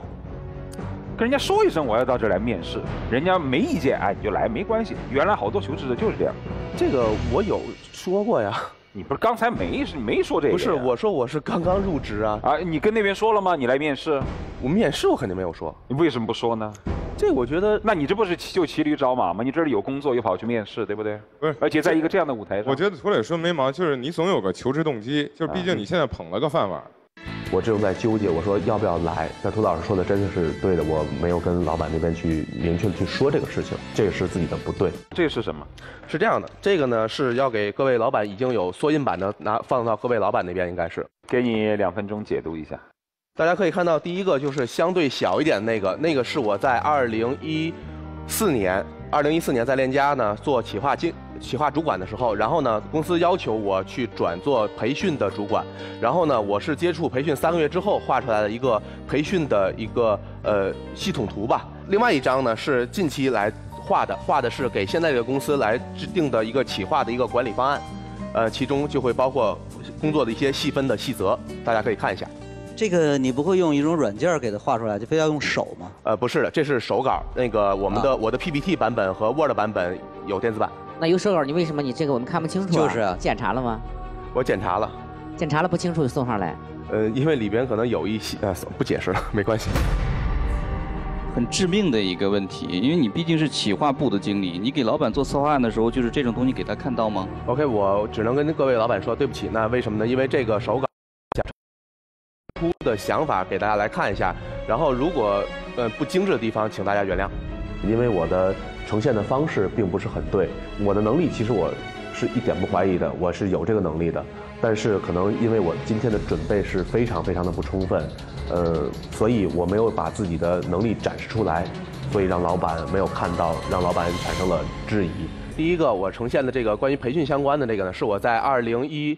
跟人家说一声我要到这来面试，人家没意见，哎，你就来没关系。原来好多求职者就是这样。这个我有说过呀。你不是刚才没没说这个？不是，我说我是刚刚入职啊。啊，你跟那边说了吗？你来面试？我面试我肯定没有说。你为什么不说呢？这我觉得，那你这不是就骑驴找马吗？你这里有工作又跑去面试，对不对？不是，而且在一个这样的舞台上。我觉得涂磊说没毛，就是你总有个求职动机，就是毕竟你现在捧了个饭碗。我正在纠结，我说要不要来？但涂老师说的真的是对的，我没有跟老板那边去明确的去说这个事情，这个是自己的不对。这是什么？是这样的，这个呢是要给各位老板已经有缩印版的，拿放到各位老板那边应该是。给你两分钟解读一下。大家可以看到，第一个就是相对小一点的那个，那个是我在二零一四年，二零一四年在链家呢做企划经。企划主管的时候，然后呢，公司要求我去转做培训的主管，然后呢，我是接触培训三个月之后画出来的一个培训的一个呃系统图吧。另外一张呢是近期来画的，画的是给现在这个公司来制定的一个企划的一个管理方案，呃，其中就会包括工作的一些细分的细则，大家可以看一下。这个你不会用一种软件给它画出来，就非要用手吗？呃，不是的，这是手稿。那个我们的我的 PPT 版本和 Word 版本有电子版。那有手稿，你为什么你这个我们看不清楚？就是啊，检查了吗？我检查了，检查了不清楚就送上来。呃，因为里边可能有一些，呃，不解释了，没关系。很致命的一个问题，因为你毕竟是企划部的经理，你给老板做策划案的时候，就是这种东西给他看到吗？OK，我只能跟各位老板说对不起。那为什么呢？因为这个手稿出的想法给大家来看一下，然后如果呃不精致的地方，请大家原谅，因为我的。呈现的方式并不是很对，我的能力其实我是一点不怀疑的，我是有这个能力的，但是可能因为我今天的准备是非常非常的不充分，呃，所以我没有把自己的能力展示出来，所以让老板没有看到，让老板产生了质疑。第一个我呈现的这个关于培训相关的这个呢，是我在二零一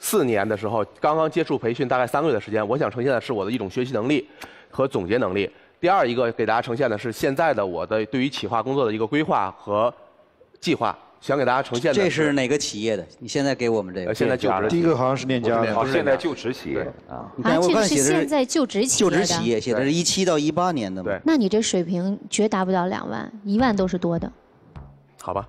四年的时候，刚刚接触培训大概三个月的时间，我想呈现的是我的一种学习能力和总结能力。第二一个给大家呈现的是现在的我的对于企划工作的一个规划和计划，想给大家呈现的这是哪个企业的？你现在给我们这个。呃现在就职第一个好像是链家的哦，现在就职企业啊。啊，这个是看写的现在就职企业的。就职企业写的是一七到一八年的嘛。对。那你这水平绝达不到两万，一万都是多的。好吧。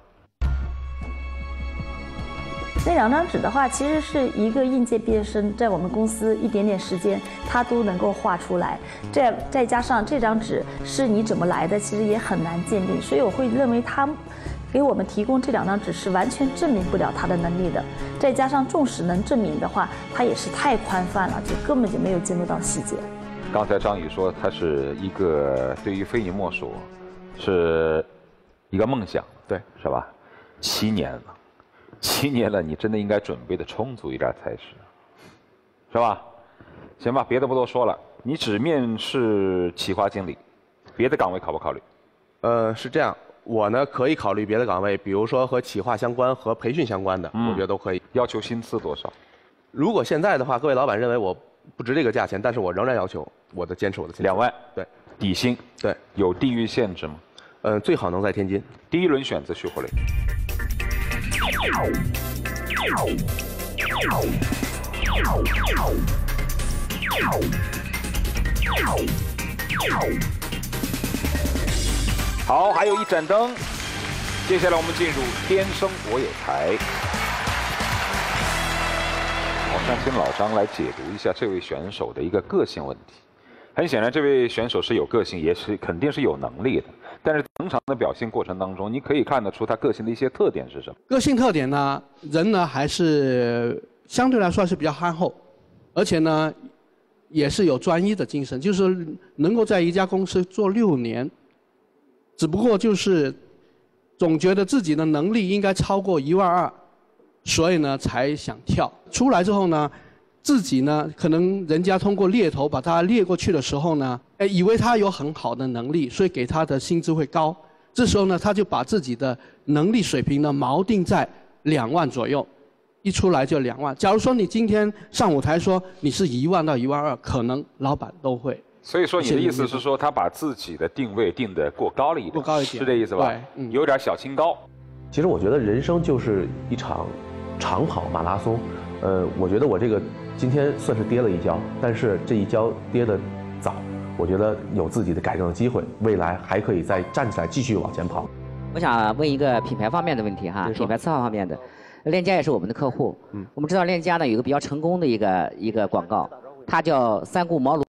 那两张纸的话，其实是一个应届毕业生在我们公司一点点时间，他都能够画出来。再再加上这张纸是你怎么来的，其实也很难鉴定。所以我会认为他给我们提供这两张纸是完全证明不了他的能力的。再加上纵使能证明的话，他也是太宽泛了，就根本就没有进入到细节。刚才张宇说他是一个对于非你莫属，是一个梦想，对，是吧？七年了，七年了，你真的应该准备的充足一点才是，是吧？行吧，别的不多说了，你只面试企划经理，别的岗位考不考虑？呃，是这样，我呢可以考虑别的岗位，比如说和企划相关、和培训相关的，我觉得都可以。要求薪资多少？如果现在的话，各位老板认为我不值这个价钱，但是我仍然要求我的坚持我的薪资。两万，对，底薪，对，有地域限制吗？嗯，最好能在天津。第一轮选择徐活雷。好，还有一盏灯。接下来我们进入天生我有才。我想请老张来解读一下这位选手的一个个性问题。很显然，这位选手是有个性，也是肯定是有能力的。但是正常的表现过程当中，你可以看得出他个性的一些特点是什么？个性特点呢，人呢还是相对来说是比较憨厚，而且呢，也是有专一的精神，就是能够在一家公司做六年，只不过就是总觉得自己的能力应该超过一万二，所以呢才想跳。出来之后呢，自己呢可能人家通过猎头把他猎过去的时候呢，哎，以为他有很好的能力，所以给他的薪资会高。这时候呢，他就把自己的能力水平呢锚定在两万左右，一出来就两万。假如说你今天上舞台说你是一万到一万二，可能老板都会。所以说你的意思是说，他把自己的定位定得过高了一点，过高一点是这意思吧？对嗯有点小清高。其实我觉得人生就是一场长跑马拉松，呃，我觉得我这个今天算是跌了一跤，但是这一跤跌得早，我觉得有自己的改正的机会，未来还可以再站起来继续往前跑。我想问一个品牌方面的问题哈，品牌策划方面的，链家也是我们的客户。嗯，我们知道链家呢有一个比较成功的一个一个广告，它叫三顾茅庐。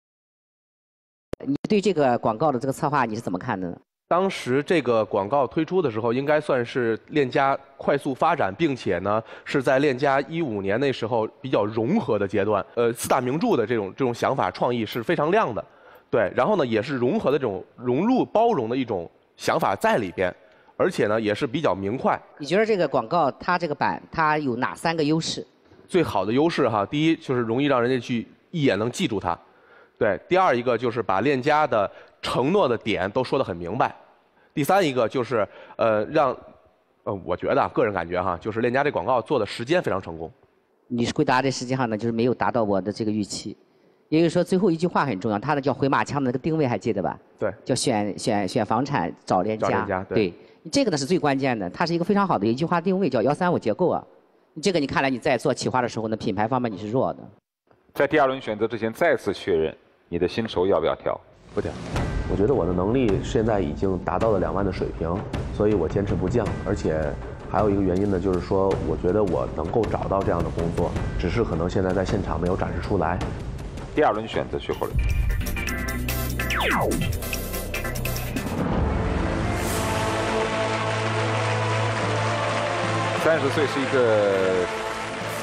你对这个广告的这个策划你是怎么看的呢？当时这个广告推出的时候，应该算是链家快速发展，并且呢是在链家一五年那时候比较融合的阶段。呃，四大名著的这种这种想法创意是非常亮的，对。然后呢，也是融合的这种融入包容的一种想法在里边，而且呢也是比较明快。你觉得这个广告它这个版它有哪三个优势？最好的优势哈，第一就是容易让人家去一眼能记住它，对。第二一个就是把链家的承诺的点都说得很明白。第三一个就是呃让，呃我觉得啊个人感觉哈，就是链家这广告做的时间非常成功。你是回答的实际上呢就是没有达到我的这个预期，也就是说最后一句话很重要，它的叫回马枪的那个定位还记得吧？对。叫选选选房产找链家。找链家对这个呢是最关键的，它是一个非常好的一句话定位，叫幺三五结构啊。这个你看来你在做企划的时候呢，品牌方面你是弱的。在第二轮选择之前，再次确认你的薪酬要不要调？不调。我觉得我的能力现在已经达到了两万的水平，所以我坚持不降。而且还有一个原因呢，就是说我觉得我能够找到这样的工作，只是可能现在在现场没有展示出来。第二轮选择徐活雷。三十岁是一个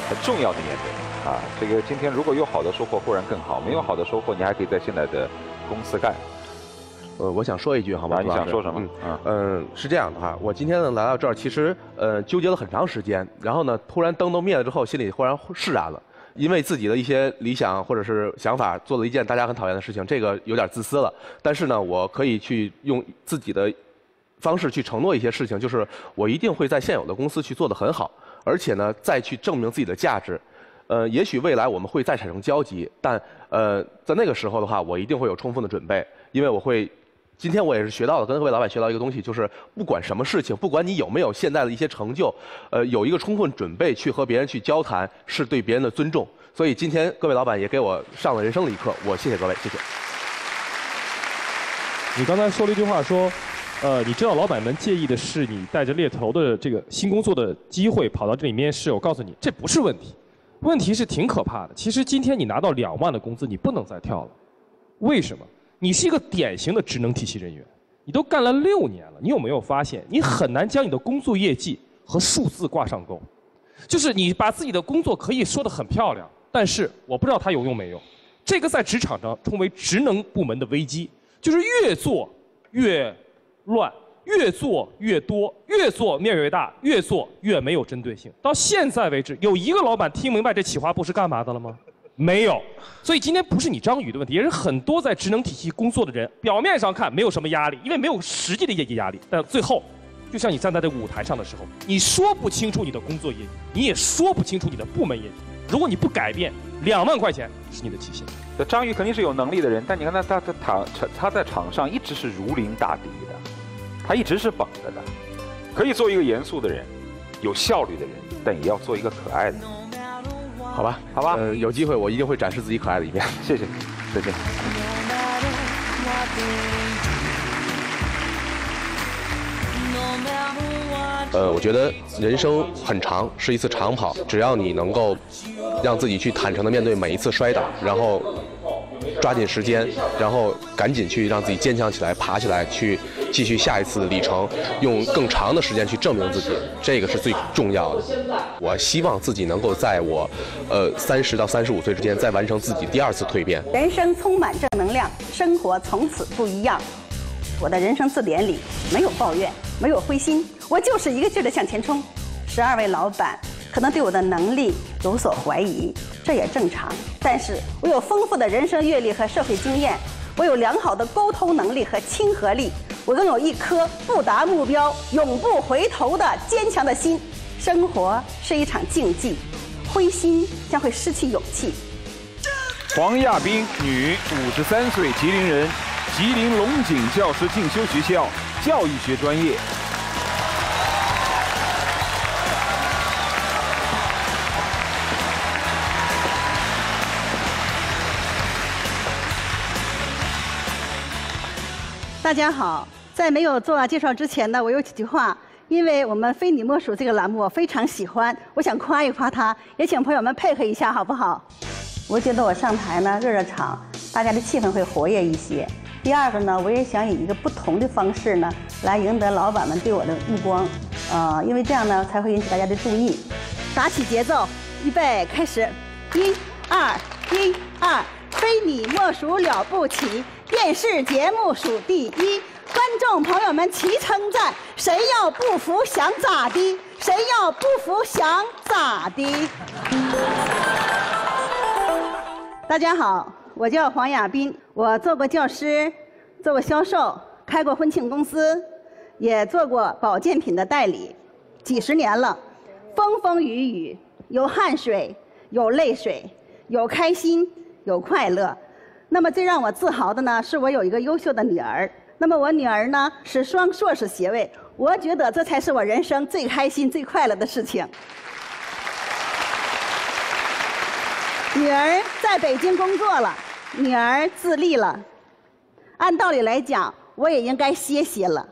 很重要的年龄啊！这个今天如果有好的收获，固然更好；没有好的收获，你还可以在现在的公司干。呃，我想说一句好吗？啊你想说什么嗯嗯，是这样的哈，我今天呢来到这儿，其实呃纠结了很长时间，然后呢突然灯都灭了之后，心里忽然释然了，因为自己的一些理想或者是想法做了一件大家很讨厌的事情，这个有点自私了。但是呢，我可以去用自己的方式去承诺一些事情，就是我一定会在现有的公司去做得很好，而且呢再去证明自己的价值。呃，也许未来我们会再产生交集，但呃，在那个时候的话，我一定会有充分的准备，因为我会。今天我也是学到了，跟各位老板学到一个东西，就是不管什么事情，不管你有没有现在的一些成就，呃，有一个充分准备去和别人去交谈，是对别人的尊重。所以今天各位老板也给我上了人生的一课，我谢谢各位，谢谢。你刚才说了一句话，说，呃，你知道老板们介意的是你带着猎头的这个新工作的机会跑到这里面试，我告诉你，这不是问题，问题是挺可怕的。其实今天你拿到两万的工资，你不能再跳了，为什么？你是一个典型的职能体系人员，你都干了六年了，你有没有发现，你很难将你的工作业绩和数字挂上钩？就是你把自己的工作可以说得很漂亮，但是我不知道它有用没用。这个在职场上称为职能部门的危机，就是越做越乱，越做越多，越做面越大，越做越没有针对性。到现在为止，有一个老板听明白这企划部是干嘛的了吗？没有，所以今天不是你张宇的问题，也是很多在职能体系工作的人，表面上看没有什么压力，因为没有实际的业绩压力。但最后，就像你站在这舞台上的时候，你说不清楚你的工作业绩，你也说不清楚你的部门业绩。如果你不改变，两万块钱是你的极限。张宇肯定是有能力的人，但你看他他他场他在场上一直是如临大敌的，他一直是绷着的，可以做一个严肃的人，有效率的人，但也要做一个可爱的。好吧，好吧，呃，有机会我一定会展示自己可爱的一面。谢谢，再见。呃，我觉得人生很长，是一次长跑，只要你能够让自己去坦诚的面对每一次摔倒，然后。抓紧时间，然后赶紧去让自己坚强起来，爬起来，去继续下一次的里程，用更长的时间去证明自己，这个是最重要的。我希望自己能够在我，呃，三十到三十五岁之间再完成自己第二次蜕变。人生充满正能量，生活从此不一样。我的人生字典里没有抱怨，没有灰心，我就是一个劲儿的向前冲。十二位老板。可能对我的能力有所怀疑，这也正常。但是我有丰富的人生阅历和社会经验，我有良好的沟通能力和亲和力，我更有一颗不达目标永不回头的坚强的心。生活是一场竞技，灰心将会失去勇气。黄亚斌，女，五十三岁，吉林人，吉林龙井教师进修学校教育学专业。大家好，在没有做介绍之前呢，我有几句话，因为我们非你莫属这个栏目我非常喜欢，我想夸一夸他，也请朋友们配合一下，好不好？我觉得我上台呢，热热场，大家的气氛会活跃一些。第二个呢，我也想以一个不同的方式呢，来赢得老板们对我的目光，呃，因为这样呢，才会引起大家的注意。打起节奏，预备，开始，一、二、一、二，非你莫属了不起。电视节目数第一，观众朋友们齐称赞。谁要不服想咋的？谁要不服想咋的？大家好，我叫黄亚斌，我做过教师，做过销售，开过婚庆公司，也做过保健品的代理，几十年了，风风雨雨，有汗水，有泪水，有开心，有快乐。那么最让我自豪的呢，是我有一个优秀的女儿。那么我女儿呢是双硕士学位，我觉得这才是我人生最开心、最快乐的事情。女儿在北京工作了，女儿自立了。按道理来讲，我也应该歇歇了。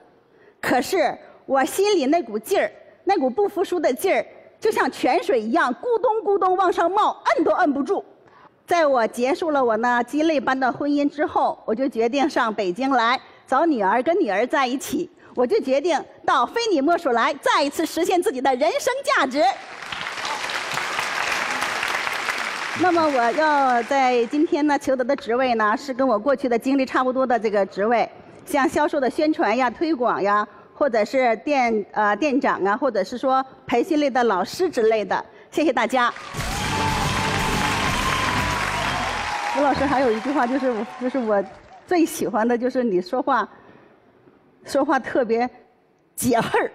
可是我心里那股劲儿，那股不服输的劲儿，就像泉水一样，咕咚咕咚往上冒，摁都摁不住。在我结束了我那鸡肋般的婚姻之后，我就决定上北京来找女儿，跟女儿在一起。我就决定到非你莫属来，再一次实现自己的人生价值。那么我要在今天呢求得的职位呢，是跟我过去的经历差不多的这个职位，像销售的宣传呀、推广呀，或者是店呃店长啊，或者是说培训类的老师之类的。谢谢大家。吴老师还有一句话，就是我就是我最喜欢的就是你说话，说话特别解恨儿，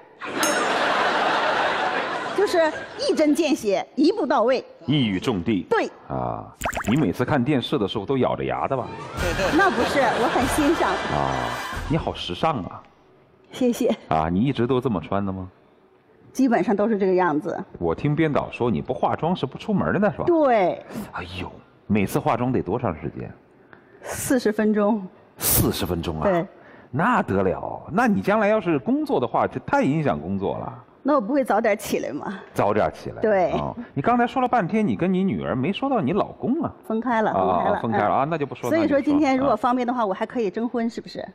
就就是一针见血，一步到位。一语中的。对。啊，你每次看电视的时候都咬着牙的吧？对对那不是，我很欣赏。啊，你好时尚啊！谢谢。啊，你一直都这么穿的吗？基本上都是这个样子。我听编导说你不化妆是不出门的呢，是吧？对。哎呦，每次化妆得多长时间？四十分钟。四十分钟啊！对。那得了，那你将来要是工作的话，这太影响工作了。那我不会早点起来吗？早点起来。对。哦，你刚才说了半天，你跟你女儿没说到你老公啊？分开了，分开了，分开了啊，那就不说了。所以说今天如果方便的话，我还可以征婚，是不是？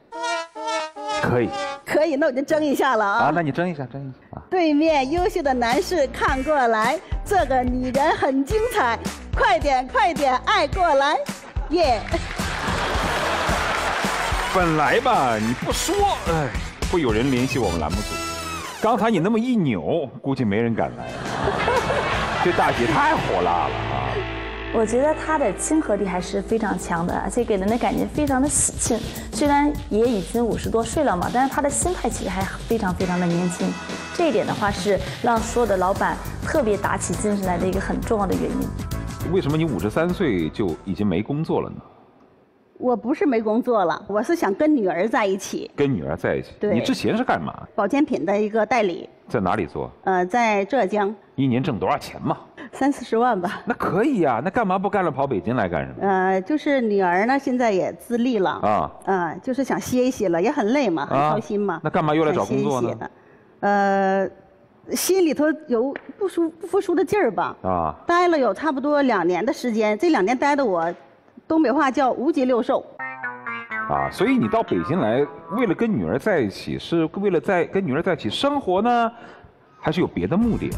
可以。可以，那我就争一下了啊！啊，那你争一下，争一下。对面优秀的男士看过来，这个女人很精彩，快点快点爱过来，耶！本来吧，你不说，哎，会有人联系我们栏目组。刚才你那么一扭，估计没人敢来。这大姐太火辣了啊！我觉得她的亲和力还是非常强的，而且给人的感觉非常的喜庆。虽然也已经五十多岁了嘛，但是她的心态其实还非常非常的年轻。这一点的话，是让所有的老板特别打起精神来的一个很重要的原因。为什么你五十三岁就已经没工作了呢？我不是没工作了，我是想跟女儿在一起。跟女儿在一起。对。你之前是干嘛？保健品的一个代理。在哪里做？呃，在浙江。一年挣多少钱嘛？三四十万吧。那可以呀，那干嘛不干了跑北京来干什么？呃，就是女儿呢，现在也自立了。啊。嗯，就是想歇一歇了，也很累嘛，很操心嘛。那干嘛又来找工作呢？呃，心里头有不舒不服输的劲儿吧。啊。待了有差不多两年的时间，这两年待的我。东北话叫五脊六兽，啊，所以你到北京来，为了跟女儿在一起，是为了在跟女儿在一起生活呢，还是有别的目的？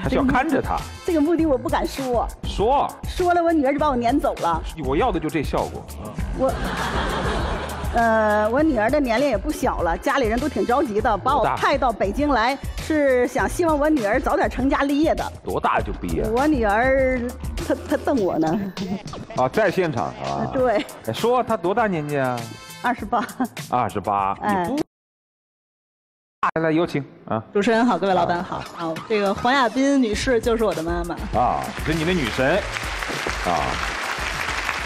还是要看着她？这个目的我不敢说。说。说了，我女儿就把我撵走了。我要的就这效果。我。呃，我女儿的年龄也不小了，家里人都挺着急的，把我派到北京来，是想希望我女儿早点成家立业的。多大就毕业？我女儿，她她瞪我呢。啊，在现场是吧？对。说她多大年纪啊？二十八。二十八。哎。来来，有请啊！主持人好，各位老板好。啊，这个黄亚斌女士就是我的妈妈。啊，是你的女神。啊。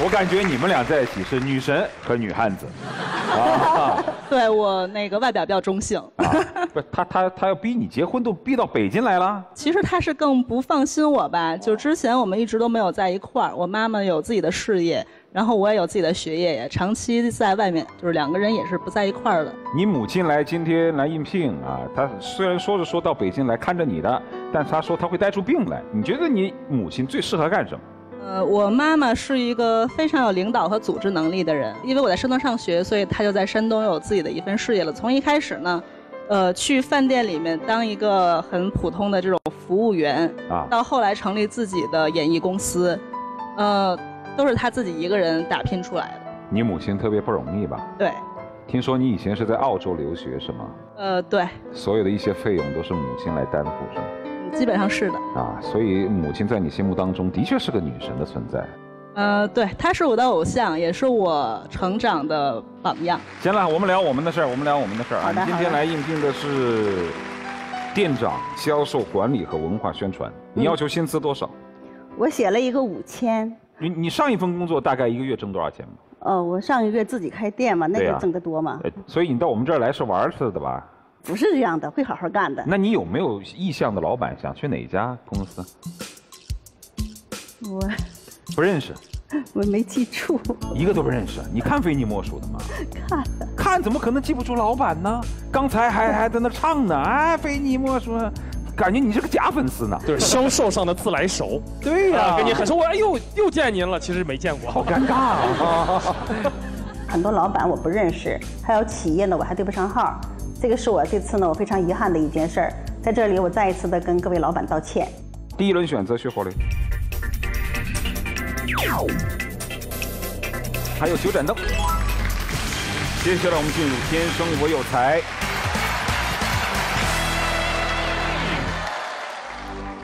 我感觉你们俩在一起是女神和女汉子，啊，对我那个外表比较中性，不，他他他要逼你结婚，都逼到北京来了。其实他是更不放心我吧，就之前我们一直都没有在一块儿，我妈妈有自己的事业，然后我也有自己的学业，也长期在外面，就是两个人也是不在一块儿的。你母亲来今天来应聘啊，她虽然说是说到北京来看着你的，但她说她会带出病来。你觉得你母亲最适合干什么？呃，我妈妈是一个非常有领导和组织能力的人。因为我在山东上学，所以她就在山东有自己的一份事业了。从一开始呢，呃，去饭店里面当一个很普通的这种服务员，啊，到后来成立自己的演艺公司，呃，都是她自己一个人打拼出来的。你母亲特别不容易吧？对。听说你以前是在澳洲留学是吗？呃，对。所有的一些费用都是母亲来担负是吗？基本上是的啊，所以母亲在你心目当中的确是个女神的存在。呃，对，她是我的偶像，也是我成长的榜样。行了，我们聊我们的事儿，我们聊我们的事儿啊。你今天来应聘的是店长、销售管理和文化宣传，你要求薪资多少？我写了一个五千。你你上一份工作大概一个月挣多少钱吗？哦，我上一个月自己开店嘛，那个挣得多嘛。所以你到我们这儿来是玩似的吧？不是这样的，会好好干的。那你有没有意向的老板？想去哪家公司？我不认识，我没记住，一个都不认识。你看非你莫属的吗？看，看怎么可能记不住老板呢？刚才还还在那唱呢，哎，非你莫属，感觉你是个假粉丝呢。对，销售上的自来熟。对呀，跟你很熟，我哎呦又见您了，其实没见过，好尴尬啊。很多老板我不认识，还有企业呢，我还对不上号。这个是我这次呢，我非常遗憾的一件事儿，在这里我再一次的跟各位老板道歉。第一轮选择徐火雷，还有九盏灯。接下来我们进入天生我有才。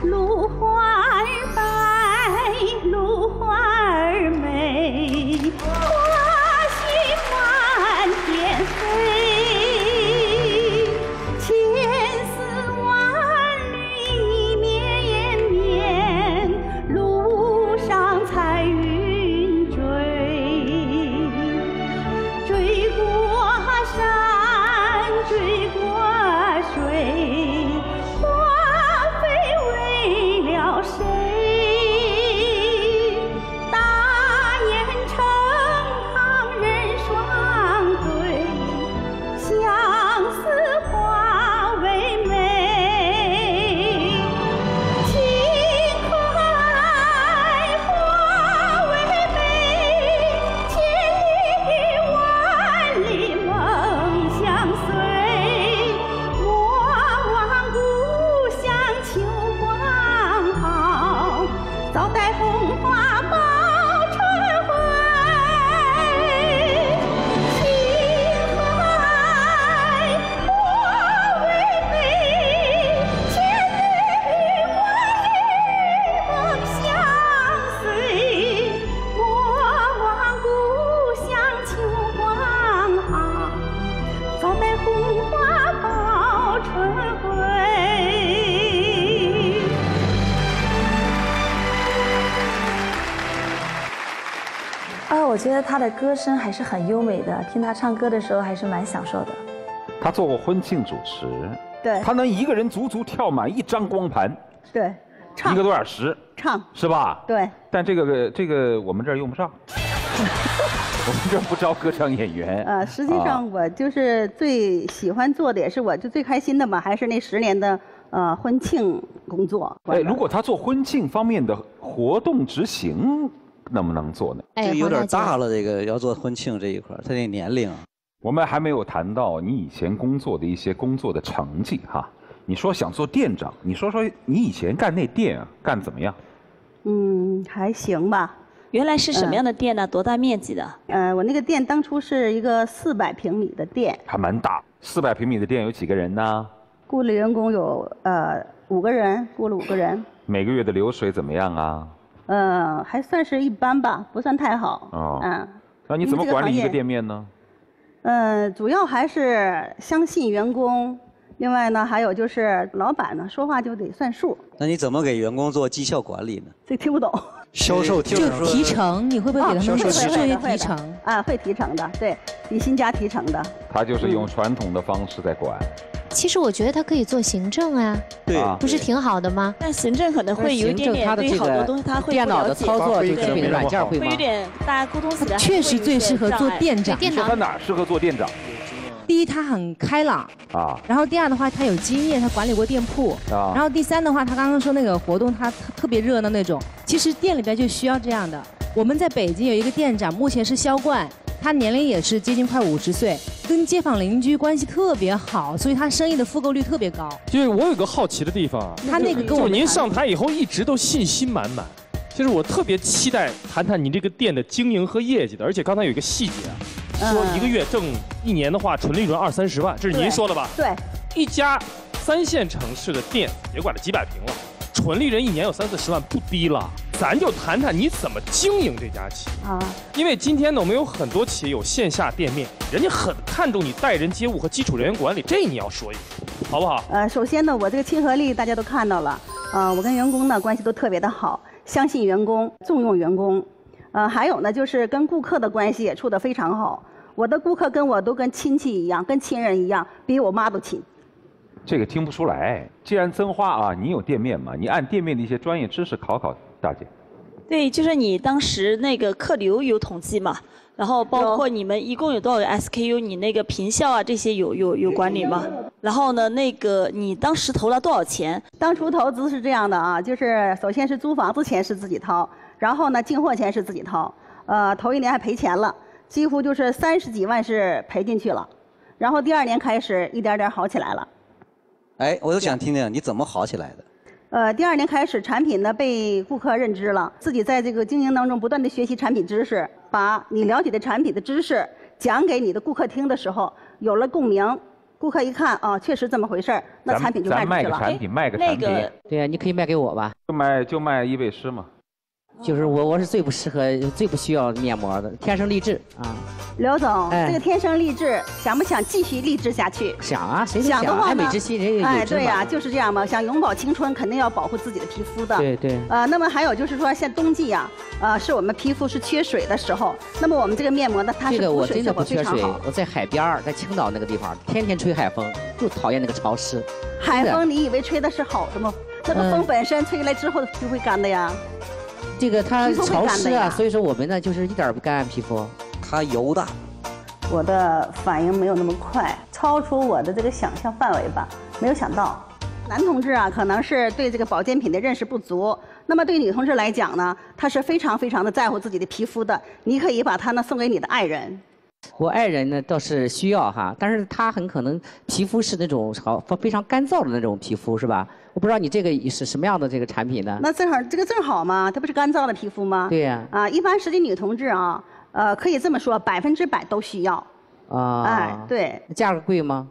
芦花的歌声还是很优美的，听他唱歌的时候还是蛮享受的。他做过婚庆主持，对他能一个人足足跳满一张光盘，对，唱一个多小时，唱是吧？对。但这个这个我们这儿用不上，我们这儿不招歌唱演员。呃，实际啊上我就是最喜欢做的，也是我就最开心的嘛，还是那十年的呃婚庆工作。哎，如果他做婚庆方面的活动执行，能不能做呢？这个有点大了，这个要做婚庆这一块儿，他这年龄啊。我们还没有谈到你以前工作的一些工作的成绩哈。你说想做店长，你说说你以前干那店啊，干怎么样？嗯，还行吧。原来是什么样的店呢？多大面积的？呃，我那个店当初是一个四百平米的店，还蛮大。四百平米的店有几个人呢？雇了员工有呃五个人，雇了五个人，每个月的流水怎么样啊？呃，还算是一般吧，不算太好。哦嗯，那你怎么管理一个店面呢？呃，主要还是相信员工，另外呢，还有就是老板呢说话就得算数，那你怎么给员工做绩效管理呢？这听不懂。销售就提成，你会不会给他们会做一些会的提成？啊，会提成的，对，比新加提成的。他就是用传统的方式在管。其实我觉得他可以做行政啊，对不是挺好的吗？但行政可能会有一点点对好多东西他会不了解，对会有点大家沟通起来确实最适合做店长。你说他哪适合做店长？第一，他很开朗。啊，然后第二的话，他有经验，他管理过店铺。啊然后第三的话，他刚刚说那个活动，他特特别热闹那种。其实店里边就需要这样的。我们在北京有一个店长，目前是销冠，他年龄也是接近快五十岁，跟街坊邻居关系特别好，所以他生意的复购率特别高。就是我有个好奇的地方啊，他那个跟我就您上台以后一直都信心满满，其实我特别期待谈谈您这个店的经营和业绩的，而且刚才有一个细节啊，说一个月挣一年的话，纯利润二三十万，这是您说的吧？对，一家三线城市的店也管了几百平了，纯利润一年有三四十万，不低了。咱就谈谈你怎么经营这家企业。啊，因为今天呢，我们有很多企业有线下店面，人家很看重你待人接物和基础人员管理，这你要说一说，好不好？呃，首先呢，我这个亲和力大家都看到了，呃，我跟员工呢关系都特别的好，相信员工，重用员工，呃，还有呢就是跟顾客的关系也处得非常好，我的顾客跟我都跟亲戚一样，跟亲人一样，比我妈都亲。这个听不出来。既然增花啊，你有店面嘛，你按店面的一些专业知识考考大姐。对，就是你当时那个客流有统计嘛，然后包括你们一共有多少个 SKU，你那个坪效啊这些有有有管理吗？然后呢，那个你当时投了多少钱？当初投资是这样的啊，就是首先是租房子钱是自己掏，然后呢进货钱是自己掏，呃，头一年还赔钱了，几乎就是三十几万是赔进去了，然后第二年开始一点点好起来了。哎，我就想听听你怎么好起来的。呃，第二年开始，产品呢被顾客认知了，自己在这个经营当中不断的学习产品知识，把你了解的产品的知识讲给你的顾客听的时候，有了共鸣，顾客一看啊，确实这么回事儿，那产品就卖卖出去了。个产品，卖个产品，对呀，你可以卖给我吧。就卖就卖伊贝诗嘛。就是我，我是最不适合、最不需要面膜的，天生丽质啊。刘总，哎这个天生丽质，想不想继续励志下去？想啊，谁都想的话呢爱美之心，人有哎，对呀、就是这样嘛。想永葆青春，肯定要保护自己的皮肤的。对对呃，那么还有就是说，像冬季呀、呃，是我们皮肤是缺水的时候，那么我们这个面膜呢，它是这个我真的不缺水非常好。，我在海边儿，在青岛那个地方，天天吹海风，就讨厌那个潮湿。是海风，你以为吹的是好的吗？那个风嗯本身吹来之后就会干的呀。这个它潮湿啊，所以说我们呢就是一点儿不干皮肤。它油大，我的反应没有那么快，超出我的这个想象范围吧，没有想到。男同志啊，可能是对这个保健品的认识不足。那么对女同志来讲呢，她是非常非常的在乎自己的皮肤的。你可以把它呢送给你的爱人。我爱人呢倒是需要哈，但是他很可能皮肤是那种好非常干燥的那种皮肤是吧？我不知道你这个是什么样的这个产品呢？那正好，这个正好嘛，它不是干燥的皮肤吗？对呀啊，一般实际女同志啊，呃，可以这么说，百分之百都需要。啊，哎，对，价格贵吗？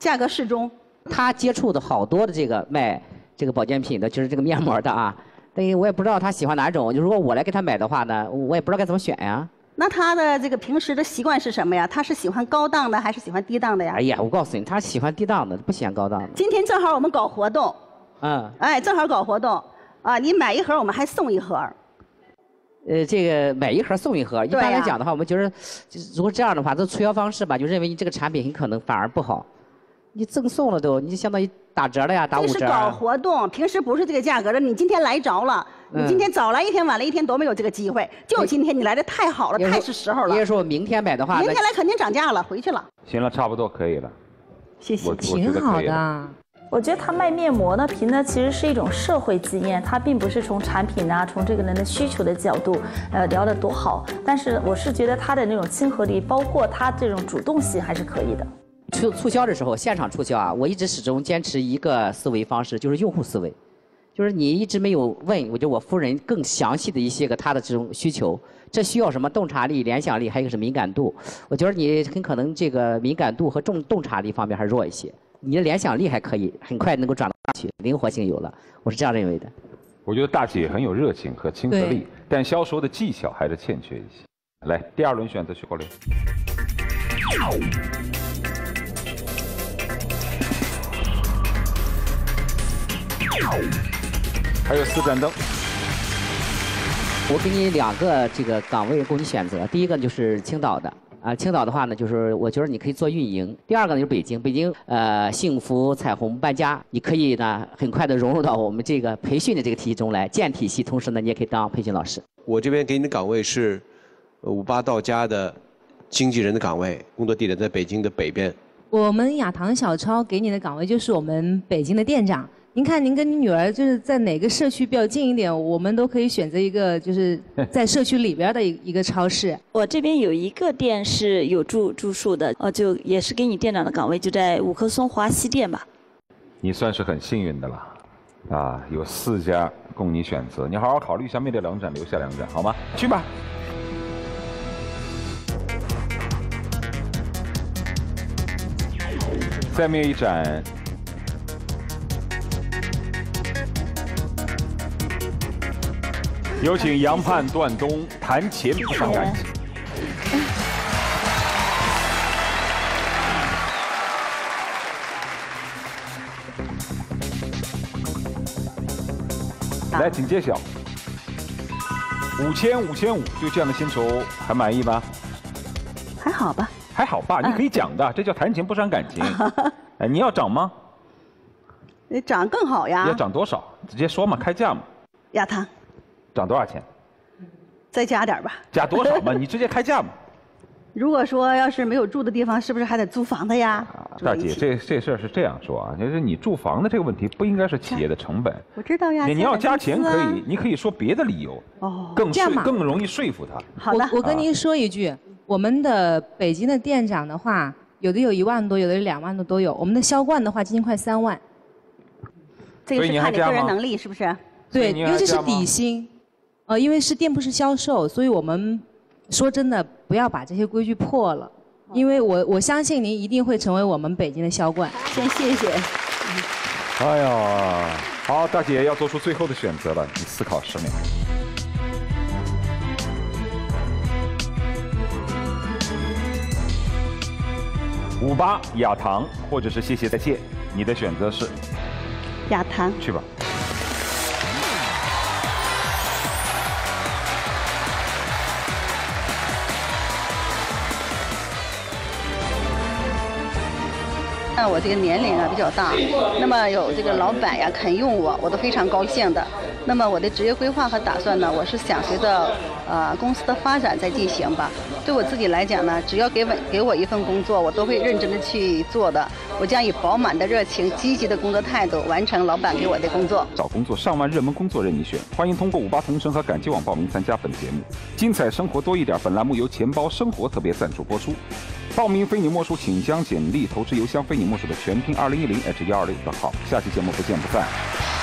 价格适中。他接触的好多的这个卖这个保健品的，就是这个面膜的啊。但是我也不知道他喜欢哪种。就如果我来给他买的话呢，我也不知道该怎么选呀。那他的这个平时的习惯是什么呀？他是喜欢高档的还是喜欢低档的呀？哎呀，我告诉你，他喜欢低档的，不喜欢高档的。今天正好我们搞活动，嗯，哎，正好搞活动啊！你买一盒，我们还送一盒。呃，这个买一盒送一盒。一般来讲的话，我们觉得，就是如果这样的话，这促销方式吧，就认为你这个产品很可能反而不好。你赠送了都，你相当于打折了呀，打五折这是搞啊。活动，平时不是这个价格的。你今天来着了，你嗯今天早来一天，晚来一天都没有这个机会。就今天你来的太好了，太是时候了。也就是我明天买的话，明天来肯定涨价了，回去了。行了，差不多可以了。谢我我觉得可以了。我觉得他卖面膜呢，凭的其实是一种社会经验，他并不是从产品啊，从这个人的需求的角度，呃，聊得多好。但是我是觉得他的那种亲和力，包括他这种主动性还是可以的。促促销的时候，现场促销啊，我一直始终坚持一个思维方式，就是用户思维，就是你一直没有问，我觉得我夫人更详细的一些个她的这种需求，这需要什么洞察力、联想力，还有一个是敏感度。我觉得你很可能这个敏感度和重洞察力方面还弱一些，你的联想力还可以，很快能够转到去，灵活性有了，我是这样认为的。我觉得大姐很有热情和亲和力，但销售的技巧还是欠缺一些。来，第二轮选择徐国林。还有四盏灯，我给你两个这个岗位供你选择，第一个就是青岛的。啊，青岛的话呢，就是我觉得你可以做运营。第二个呢就是北京，北京呃幸福彩虹搬家，你可以呢很快的融入到我们这个培训的这个体系中来，建体系，同时呢你也可以当培训老师。我这边给你的岗位是呃五八到家的经纪人的岗位，工作地点在北京的北边。我们亚堂小超给你的岗位就是我们北京的店长。您看，您跟您女儿就是在哪个社区比较近一点，我们都可以选择一个就是在社区里边的一一个超市。我这边有一个店是有住住宿的，哦，就也是给你店长的岗位，就在五棵松华西店吧。你算是很幸运的了，啊，有四家供你选择，你好好考虑一下，灭掉两盏，留下两盏，好吗？去吧。再灭一盏。有请杨盼、段东谈钱不伤感情。来，请揭晓。五千五千五，对这样的薪酬还满意吗？还好吧。还好吧，你可以讲的，这叫谈钱不伤感情。哎，你要涨吗？你涨更好呀要。涨多少？直接说嘛，开价嘛。亚堂，涨多少钱？再加点吧。加多少嘛？你直接开价嘛。如果说要是没有住的地方，是不是还得租房子呀？住大姐，这这事儿是这样说啊，就是你住房的这个问题不应该是企业的成本。我知道呀。你你要加钱可啊以，你可以说别的理由，哦更这样吧更容易说服他。好的我我跟您说一句，我们的北京的店长的话，有的有一万多，有的有两万多都有。我们的销冠的话，接近快三万。这个是看你个人能力，是不是？对，因为这是底薪，呃，因为是店铺是销售，所以我们说真的不要把这些规矩破了，因为我我相信您一定会成为我们北京的销冠。先谢谢。哎呀，好，大姐要做出最后的选择了，你思考十秒。五八雅堂，或者是谢谢再见，你的选择是雅堂。去吧。那我这个年龄啊比较大，那么有这个老板呀肯用我，我都非常高兴的。那么我的职业规划和打算呢，我是想随着呃公司的发展在进行吧。对我自己来讲呢，只要给我给我一份工作，我都会认真的去做的。我将以饱满的热情、积极的工作态度完成老板给我的工作。找工作上万热门工作任你选，欢迎通过五八同城和赶集网报名参加本节目。精彩生活多一点，本栏目由钱包生活特别赞助播出。报名非你莫属，请将简历投至邮箱非你莫属的全拼二零一零 h 幺二六四号。下期节目不见不散。